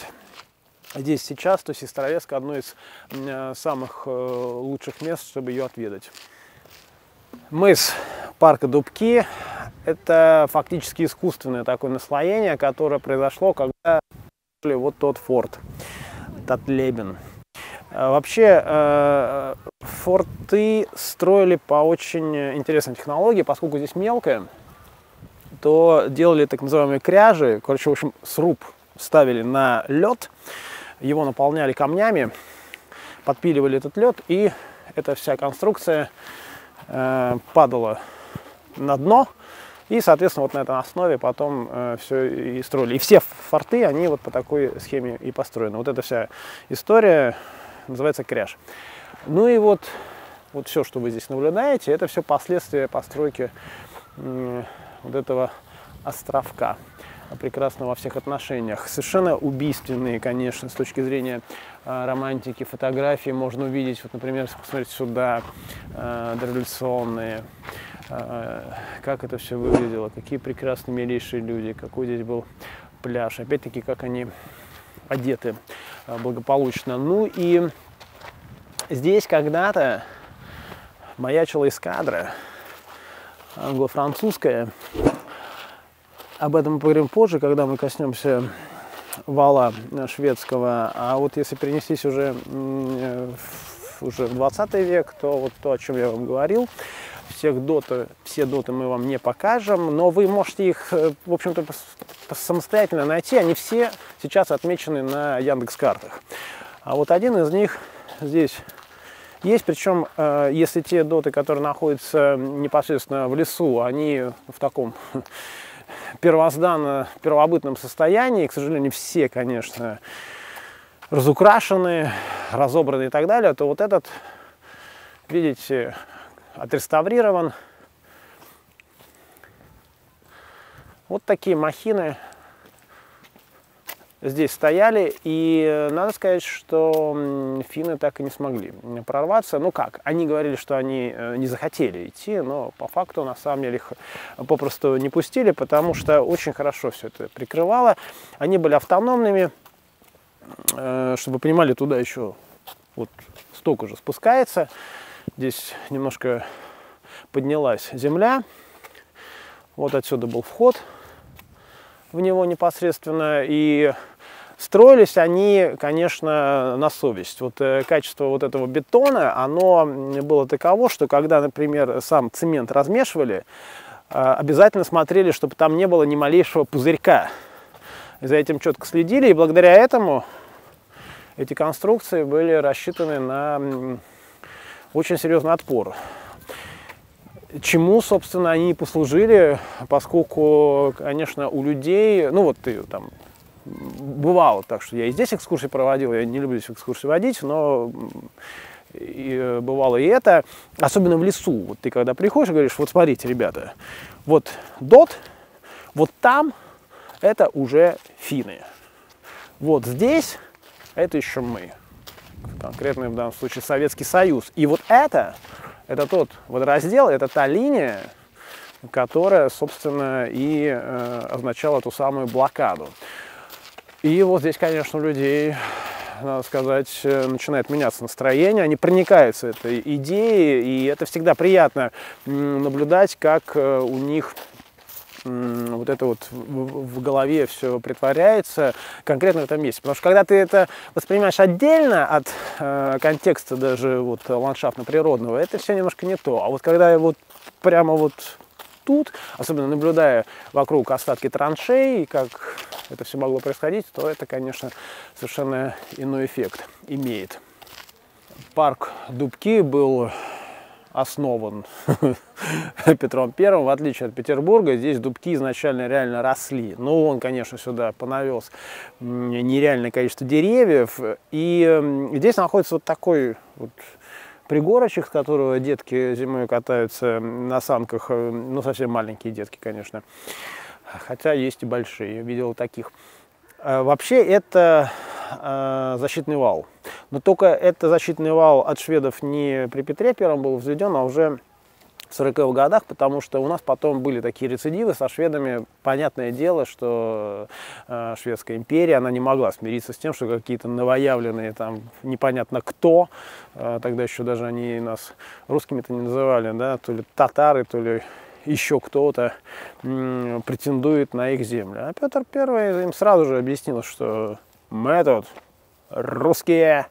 Speaker 2: здесь сейчас, то Сестрорецк одно из э, самых э, лучших мест, чтобы ее отведать. Мыс парка Дубки – это фактически искусственное такое наслоение, которое произошло, когда вот тот форт Татлебен. Э, вообще э, форты строили по очень интересной технологии, поскольку здесь мелкое, то делали так называемые кряжи, короче, в общем, сруб ставили на лед, его наполняли камнями, подпиливали этот лед, и эта вся конструкция э, падала на дно, и, соответственно, вот на этой основе потом э, все и строили. И все форты, они вот по такой схеме и построены. Вот эта вся история называется кряж. Ну и вот, вот все, что вы здесь наблюдаете, это все последствия постройки вот этого островка прекрасно во всех отношениях. Совершенно убийственные, конечно, с точки зрения э, романтики, фотографии. Можно увидеть, вот, например, посмотрите сюда, э, дореволюционные, э, как это все выглядело, какие прекрасные, милейшие люди, какой здесь был пляж. Опять-таки, как они одеты э, благополучно. Ну и здесь когда-то маячила эскадра англо-французская. Об этом мы поговорим позже, когда мы коснемся вала шведского. А вот если перенестись уже, э, уже в 20 век, то вот то, о чем я вам говорил, всех доты, все доты мы вам не покажем, но вы можете их, э, в общем-то, самостоятельно найти, они все сейчас отмечены на Яндекс картах. А вот один из них здесь есть, причем, э, если те доты, которые находятся непосредственно в лесу, они в таком первозданно, первобытном состоянии, к сожалению, все, конечно, разукрашены, разобраны и так далее, то вот этот, видите, отреставрирован. Вот такие махины здесь стояли, и надо сказать, что финны так и не смогли прорваться. Ну как, они говорили, что они э, не захотели идти, но по факту на самом деле их попросту не пустили, потому что очень хорошо все это прикрывало. Они были автономными, э, чтобы вы понимали, туда еще вот столько же спускается. Здесь немножко поднялась земля. Вот отсюда был вход в него непосредственно. И строились они, конечно, на совесть. Вот э, качество вот этого бетона, оно было таково, что когда, например, сам цемент размешивали, э, обязательно смотрели, чтобы там не было ни малейшего пузырька. За этим четко следили, и благодаря этому эти конструкции были рассчитаны на очень серьезный отпор. Чему, собственно, они послужили, поскольку, конечно, у людей, ну вот ты там бывало так, что я и здесь экскурсии проводил, я не люблю экскурсии водить, но и э, бывало и это, особенно в лесу. Вот ты когда приходишь и говоришь, вот смотрите, ребята, вот дот, вот там это уже финны. Вот здесь это еще мы. Конкретно в данном случае Советский Союз. И вот это это тот водораздел, это та линия, которая, собственно, и э, означала ту самую блокаду. И вот здесь, конечно, у людей, надо сказать, э, начинает меняться настроение, они проникаются этой идеей, и это всегда приятно наблюдать, как э, у них вот это вот в голове все притворяется конкретно в этом месте. Потому что когда ты это воспринимаешь отдельно от э, контекста даже вот ландшафтно-природного, это все немножко не то. А вот когда вот прямо вот тут, особенно наблюдая вокруг остатки траншей, как это все могло происходить, то это, конечно, совершенно иной эффект имеет. Парк Дубки был основан Петром Первым, в отличие от Петербурга, здесь дубки изначально реально росли. Ну, он, конечно, сюда понавез нереальное количество деревьев. И здесь находится вот такой вот пригорочек, с которого детки зимой катаются на санках. Э, ну, совсем маленькие детки, конечно. Хотя есть и большие, видел таких. А вообще это э, защитный вал. Но только это защитный вал от шведов не при Петре Первом был взведен, а уже в 40-х годах, потому что у нас потом были такие рецидивы со шведами. Понятное дело, что э, шведская империя, она не могла смириться с тем, что какие-то новоявленные там непонятно кто, э, тогда еще даже они нас русскими-то не называли, да, то ли татары, то ли еще кто-то претендует на их землю. А Петр I им сразу же объяснил, что мы тут русские,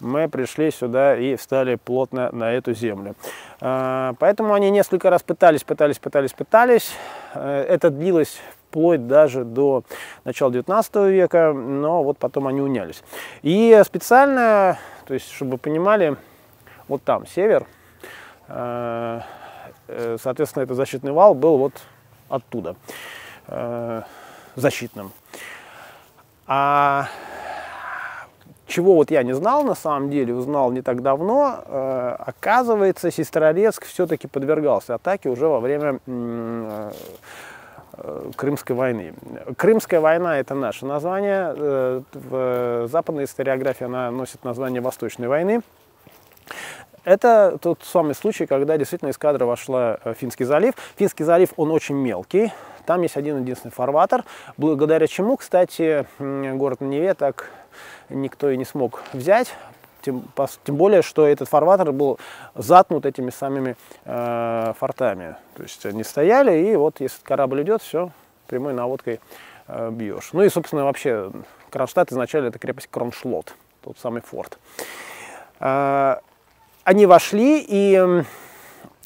Speaker 2: мы пришли сюда и встали плотно на эту землю. А, поэтому они несколько раз пытались, пытались, пытались, пытались. Э, это длилось вплоть даже до начала 19 века, но вот потом они унялись. И специально, то есть, чтобы вы понимали, вот там север, э, э, соответственно, этот защитный вал был вот оттуда, защитным. А чего вот я не знал на самом деле, узнал не так давно, э, оказывается, Сестрорецк все-таки подвергался атаке уже во время э, Крымской войны. Крымская война это наше название, э, в западной историографии она носит название Восточной войны. Это тот самый случай, когда действительно эскадра вошла в Финский залив. Финский залив, он очень мелкий, там есть один единственный фарватер, благодаря чему, кстати, город Неве так никто и не смог взять. Тем, более, что этот фарватер был затнут этими самыми э, фортами. То есть они стояли, и вот если корабль идет, все, прямой наводкой э, бьешь. Ну и, собственно, вообще Кронштадт изначально это крепость Кроншлот, тот самый форт. Э, они вошли, и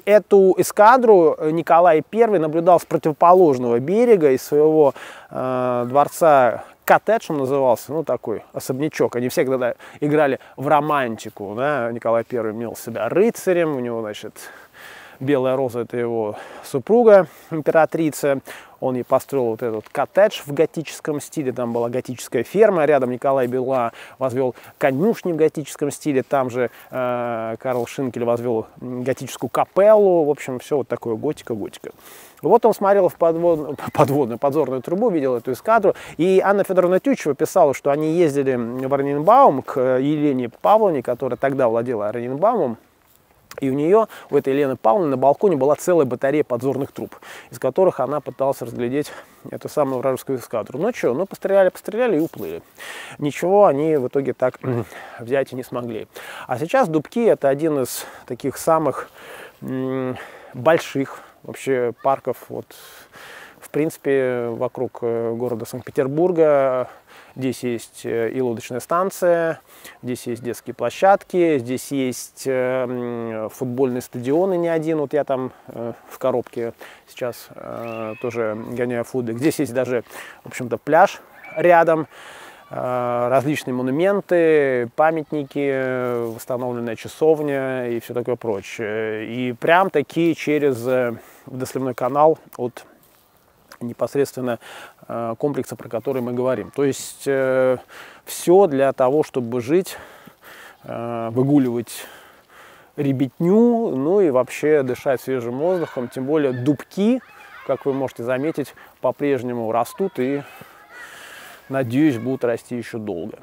Speaker 2: эту эскадру Николай I наблюдал с противоположного берега из своего э, дворца коттедж он назывался, ну такой особнячок. Они все когда играли в романтику, да, Николай I имел себя рыцарем, у него, значит, Белая роза – это его супруга, императрица. Он ей построил вот этот коттедж в готическом стиле. Там была готическая ферма. Рядом Николай Бела возвел конюшни в готическом стиле. Там же э, Карл Шинкель возвел готическую капеллу. В общем, все вот такое готика-готика. Вот он смотрел в подвод... подводную подзорную трубу, видел эту эскадру. И Анна Федоровна Тютчева писала, что они ездили в Оренбаум к Елене Павловне, которая тогда владела Оренбаумом. И у нее, у этой Елены Павловны, на балконе была целая батарея подзорных труб, из которых она пыталась разглядеть эту самую вражескую эскадру. Ну что, ну постреляли, постреляли и уплыли. Ничего они в итоге так взять и не смогли. А сейчас Дубки это один из таких самых больших вообще парков вот в принципе вокруг э, города Санкт-Петербурга Здесь есть э, и лодочная станция, здесь есть детские площадки, здесь есть э, футбольные стадионы не один. Вот я там э, в коробке сейчас тоже гоняю футбол. Здесь есть даже, в общем-то, пляж рядом различные монументы, памятники, восстановленная часовня и все такое прочее. И прям таки через водосливной канал от непосредственно э, комплекса, про который мы говорим. То есть э, все для того, чтобы жить, э, выгуливать ребятню, ну и вообще дышать свежим воздухом. Тем более дубки, как вы можете заметить, по-прежнему растут и, надеюсь, будут расти еще долго.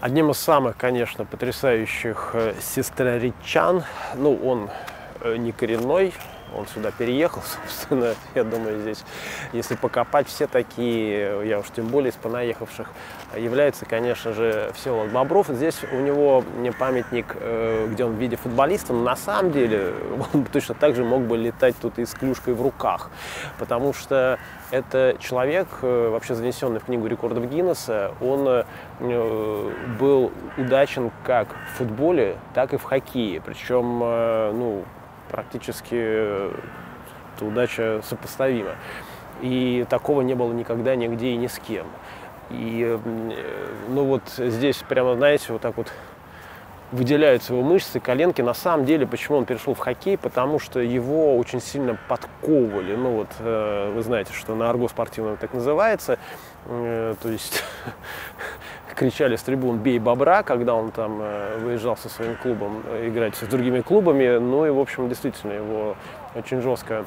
Speaker 2: Одним из самых, конечно, потрясающих сестроречан, ну, он не коренной, он сюда переехал, собственно, я думаю, здесь, если покопать, все такие, я уж тем более из понаехавших, является, конечно же, Всеволод Бобров. Здесь у него памятник, э, где он в виде футболиста, но на самом деле он точно так же мог бы летать тут и с клюшкой в руках, потому что это человек, э, вообще занесенный в книгу рекордов Гиннесса, он э, был удачен как в футболе, так и в хоккее. Причем, ну, практически эта удача сопоставима. И такого не было никогда нигде и ни с кем. И э, ну вот здесь прямо, знаете, вот так вот выделяются его мышцы, коленки. На самом деле, почему он перешел в хоккей? Потому что его очень сильно подковывали. Ну вот, э, вы знаете, что на арго спортивном так называется. Э, то есть кричали с трибун «бей бобра», когда он там э, выезжал со своим клубом играть с другими клубами. Ну и, в общем, действительно, его очень жестко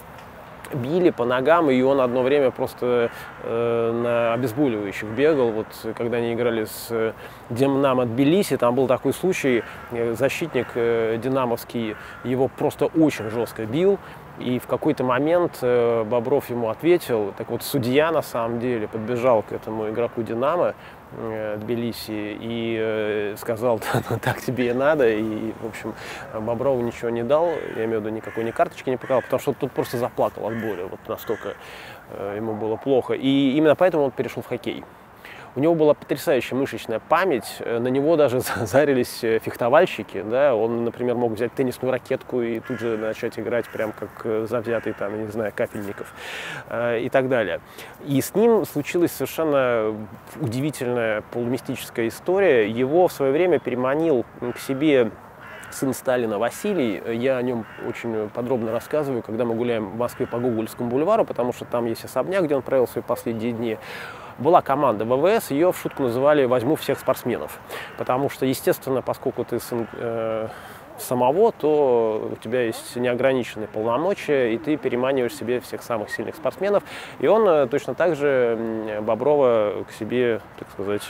Speaker 2: били по ногам, и он одно время просто э, на обезболивающих бегал. Вот когда они играли с э, Динамо Тбилиси, там был такой случай, э, защитник э, динамовский его просто очень жестко бил, и в какой-то момент э, Бобров ему ответил, так вот судья на самом деле подбежал к этому игроку Динамо, Тбилиси и э, сказал, ну, так тебе и надо. И, в общем, Боброву ничего не дал, я имею в виду, никакой ни карточки не показал, потому что тут просто заплакал от боли, вот настолько ему было плохо. И именно поэтому он перешел в хоккей. У него была потрясающая мышечная память, э, на него даже зарились э, фехтовальщики, да, он, например, мог взять теннисную ракетку и тут же начать играть прям как э, завзятый, там, не знаю, капельников и так далее. И с ним случилась совершенно удивительная полумистическая история. Его в свое время переманил к себе сын Сталина Василий. Я о нем очень подробно рассказываю, когда мы гуляем в Москве по Гоголевскому бульвару, потому что там есть особняк, где он провел свои последние дни была команда ВВС, ее в шутку называли «возьму всех спортсменов». Потому что, естественно, поскольку ты сын э, самого, то у тебя есть неограниченные полномочия, и ты переманиваешь себе всех самых сильных спортсменов. И он э, точно так же Боброва к себе, так сказать,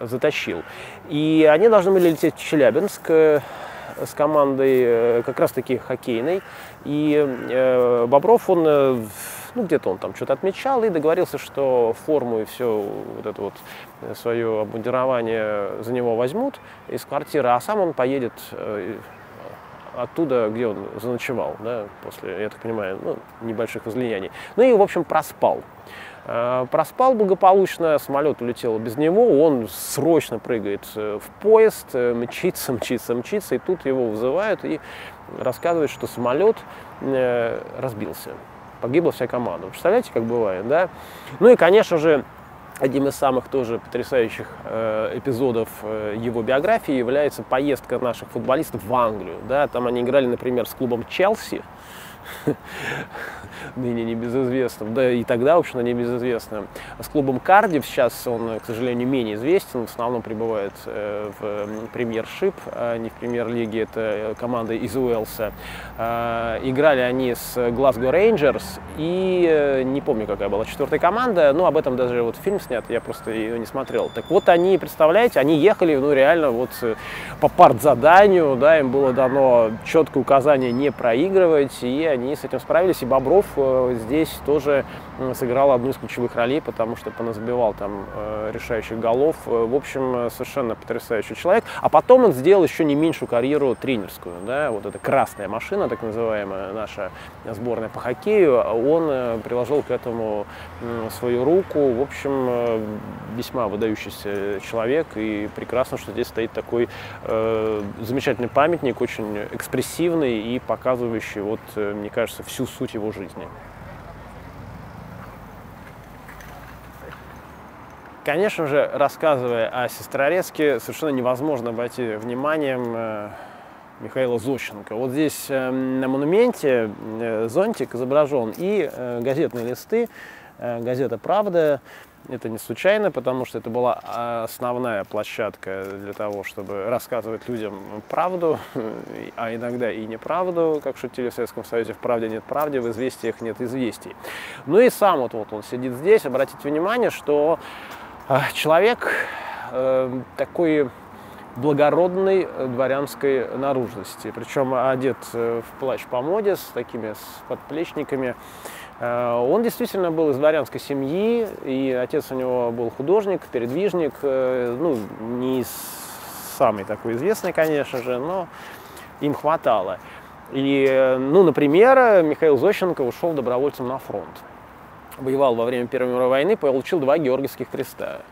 Speaker 2: затащил. И они должны были лететь в Челябинск э, с командой э, как раз-таки хоккейной. И Бобров, он ну, где-то он там что-то отмечал и договорился, что форму и все вот это вот э, свое обмундирование за него возьмут из квартиры, а сам он поедет э, оттуда, где он заночевал, да, после, я так понимаю, ну, небольших возлияний. Ну и, в общем, проспал. Э, проспал благополучно, самолет улетел без него, он срочно прыгает в поезд, мчится, мчится, мчится, и тут его вызывают и рассказывают, что самолет разбился. Погибла вся команда. Представляете, как бывает, да? Ну и, конечно же, одним из самых тоже потрясающих э, эпизодов э, его биографии является поездка наших футболистов в Англию. Да? Там они играли, например, с клубом Челси ныне небезызвестным, да и тогда, в общем, небезызвестным. С клубом Кардив сейчас он, к сожалению, менее известен, в основном пребывает э, в премьер-шип, а не в премьер-лиге, это команда из Уэлса. А, играли они с Glasgow Rangers и э, не помню, какая была четвертая команда, но об этом даже вот фильм снят, я просто ее не смотрел. Так вот они, представляете, они ехали, ну реально вот э, по партзаданию, да, им было дано четкое указание не проигрывать, и они с этим справились, и Бобров э, здесь тоже сыграл одну из ключевых ролей, потому что поназабивал там э, решающих голов. Э, в общем, совершенно потрясающий человек. А потом он сделал еще не меньшую карьеру тренерскую. Да? Вот эта красная машина, так называемая, наша сборная по хоккею, он приложил к этому свою руку. В общем, весьма выдающийся человек. И прекрасно, что здесь стоит такой э, замечательный памятник, очень экспрессивный и показывающий, вот, мне кажется, всю суть его жизни. Конечно же, рассказывая о Сестрорецке, совершенно невозможно обойти вниманием э, Михаила Зощенко. Вот здесь э, на монументе э, зонтик изображен и газетные листы, газета «Правда», это не случайно, потому что это была основная площадка для того, чтобы рассказывать людям правду, а иногда и неправду, как шутили в Советском Союзе, в правде нет правды, в известиях нет известий. Ну и сам вот, вот он сидит здесь, обратите внимание, что а, человек э, такой благородной дворянской наружности, причем одет э, в плащ по моде с такими с подплечниками. Э, он действительно был из дворянской семьи, и отец у него был художник, передвижник, ну, не самый такой известный, конечно же, но им хватало. И, ну, например, Михаил Зощенко ушел добровольцем на фронт воевал во время Первой мировой войны, получил два Георгиевских креста.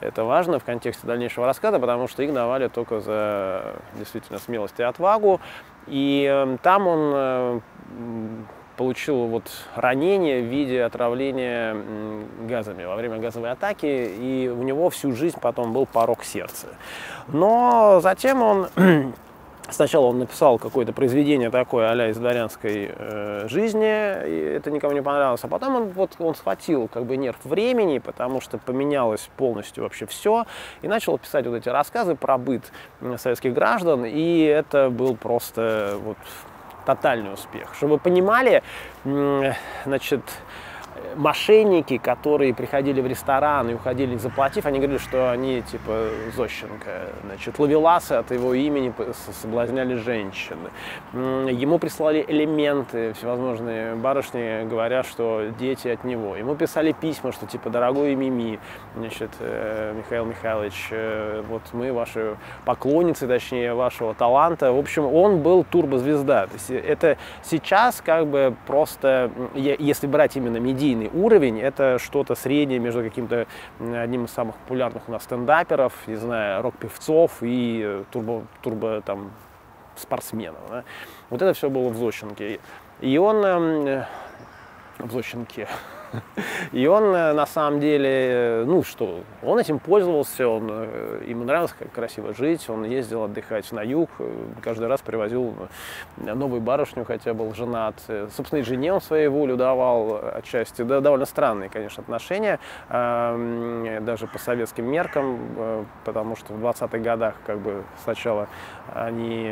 Speaker 2: Это важно в контексте дальнейшего рассказа, потому что их давали только за действительно смелость и отвагу. И эм, там он э, получил вот ранение в виде отравления газами во время газовой атаки, и у него всю жизнь потом был порог сердца. Но затем он Сначала он написал какое-то произведение такое а из дворянской э, жизни, и это никому не понравилось. А потом он, вот, он схватил как бы нерв времени, потому что поменялось полностью вообще все, и начал писать вот эти рассказы про быт советских граждан, и это был просто вот тотальный успех. Чтобы вы понимали, значит, мошенники, которые приходили в ресторан и уходили заплатив, они говорили, что они типа Зощенко, значит, ловеласы от его имени соблазняли женщин. Ему прислали элементы, всевозможные барышни, говоря, что дети от него. Ему писали письма, что типа, дорогой Мими, значит, э, Михаил Михайлович, э, вот мы ваши поклонницы, точнее, вашего таланта. В общем, он был турбозвезда. То есть это сейчас как бы просто, если брать именно медийный медийный уровень, это что-то среднее между каким-то одним из самых популярных у нас стендаперов, не знаю, рок-певцов и э, турбо, турбо там, спортсменов. Да? Вот это все было в Зощенке. И он э, в Зощенке, и он э, на самом деле, э, ну что, он этим пользовался, он, э, ему нравилось как красиво жить, он ездил отдыхать на юг, каждый раз привозил новую барышню, хотя был женат. Собственно, и жене он своей волю давал отчасти. Да, довольно странные, конечно, отношения, даже по советским меркам, потому что в 20-х годах как бы сначала они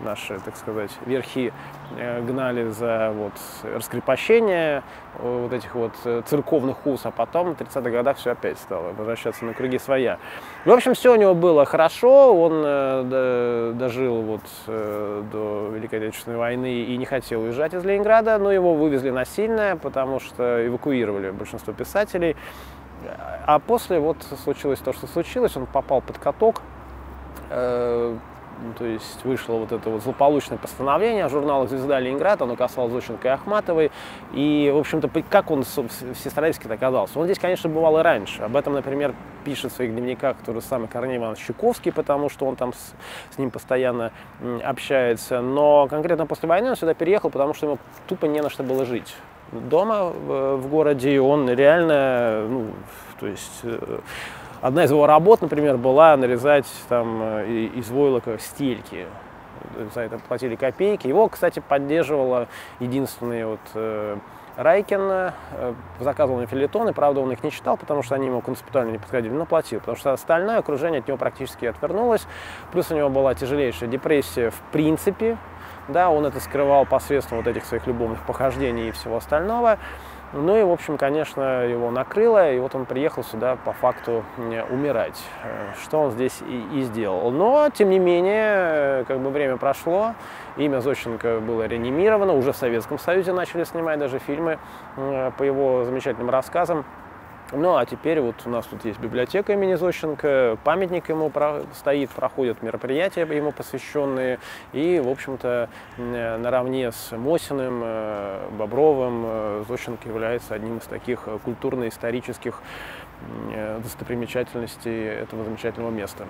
Speaker 2: наши, так сказать, верхи э, гнали за вот, раскрепощение э, вот этих вот э, церковных уз, а потом в 30-х годах все опять стало возвращаться на круги своя. В общем, все у него было хорошо, он дожил вот до Великой Отечественной войны и не хотел уезжать из Ленинграда, но его вывезли насильно, потому что эвакуировали большинство писателей. А после вот случилось то, что случилось, он попал под каток, ну, то есть вышло вот это вот злополучное постановление журнала «Звезда Ленинград», оно касалось Зощенко и Ахматовой, и, в общем-то, как он в Сестрорецке оказался? Он здесь, конечно, бывал и раньше. Об этом, например, пишет в своих дневниках тот же самый Корней Иванович Щуковский, потому что он там с, с ним постоянно общается. Но конкретно после войны он сюда переехал, потому что ему тупо не на что было жить дома в городе, и он реально, ну, то есть э, одна из его работ, например, была нарезать там э, из войлока стельки. За это платили копейки. Его, кстати, поддерживала единственный вот э, Райкин э, заказывал мне филитоны, правда, он их не читал, потому что они ему концептуально не подходили, но платил, потому что остальное окружение от него практически отвернулось. Плюс у него была тяжелейшая депрессия в принципе, да, он это скрывал посредством вот этих своих любовных похождений и всего остального. Ну и, в общем, конечно, его накрыло, и вот он приехал сюда по факту умирать, э, что он здесь и, и сделал. Но, тем не менее, как бы время прошло, имя Зощенко было реанимировано, уже в Советском Союзе начали снимать даже фильмы э, по его замечательным рассказам. Ну, а теперь вот у нас тут есть библиотека имени Зощенко, памятник ему про стоит, проходят мероприятия ему посвященные. И, в общем-то, наравне с Мосиным, э, Бобровым, э, Зощенко является одним из таких культурно-исторических э, достопримечательностей этого замечательного места.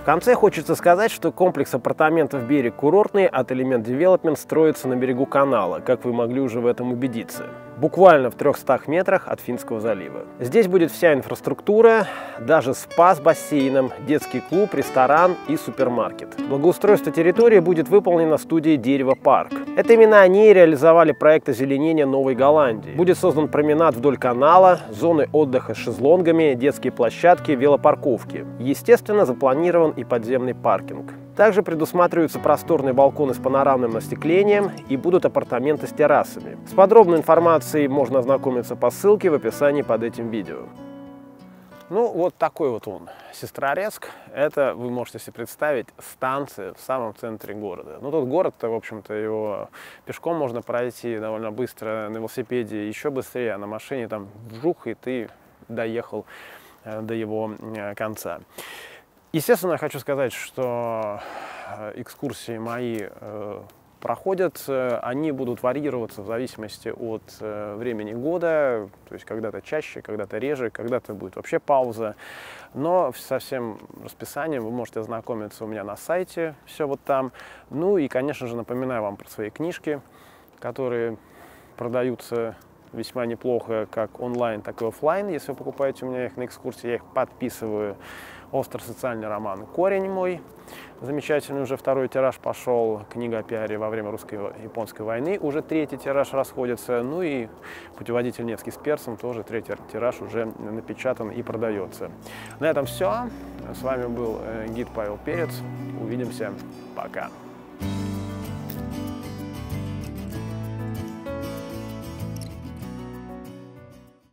Speaker 2: В конце хочется сказать, что комплекс апартаментов «Берег курортный» от Element Development строится на берегу канала, как вы могли уже в этом убедиться буквально в 300 метрах от Финского залива. Здесь будет вся инфраструктура, даже спа с бассейном, детский клуб, ресторан и супермаркет. Благоустройство территории будет выполнено студией «Дерево Парк». Это именно они реализовали проект озеленения Новой Голландии. Будет создан променад вдоль канала, зоны отдыха с шезлонгами, детские площадки, велопарковки. Естественно, запланирован и подземный паркинг. Также предусматриваются просторные балконы с панорамным остеклением и будут апартаменты с террасами. С подробной информацией можно ознакомиться по ссылке в описании под этим видео. Ну, вот такой вот он, Сестрорецк. Это, вы можете себе представить, станция в самом центре города. Ну, тут город-то, в общем-то, его пешком можно пройти довольно быстро, на велосипеде еще быстрее, а на машине там вжух, и ты доехал э, до его э, конца. Естественно, я хочу сказать, что э, экскурсии мои э, проходят, э, они будут варьироваться в зависимости от времени года, то есть когда-то чаще, когда-то реже, когда-то будет вообще пауза. Но со всем расписанием вы можете ознакомиться у меня на сайте, все вот там. Ну и, конечно же, напоминаю вам про свои книжки, которые продаются весьма неплохо как онлайн, так и офлайн. Если вы покупаете у меня их на экскурсии, я их подписываю Остро-социальный роман «Корень мой». Замечательный уже второй тираж пошел. Книга о пиаре во время русско-японской войны. Уже третий тираж расходится. Ну и путеводитель Невский с персом тоже третий тираж уже напечатан и продается. На этом все. С вами был э, гид Павел Перец. Увидимся. Пока.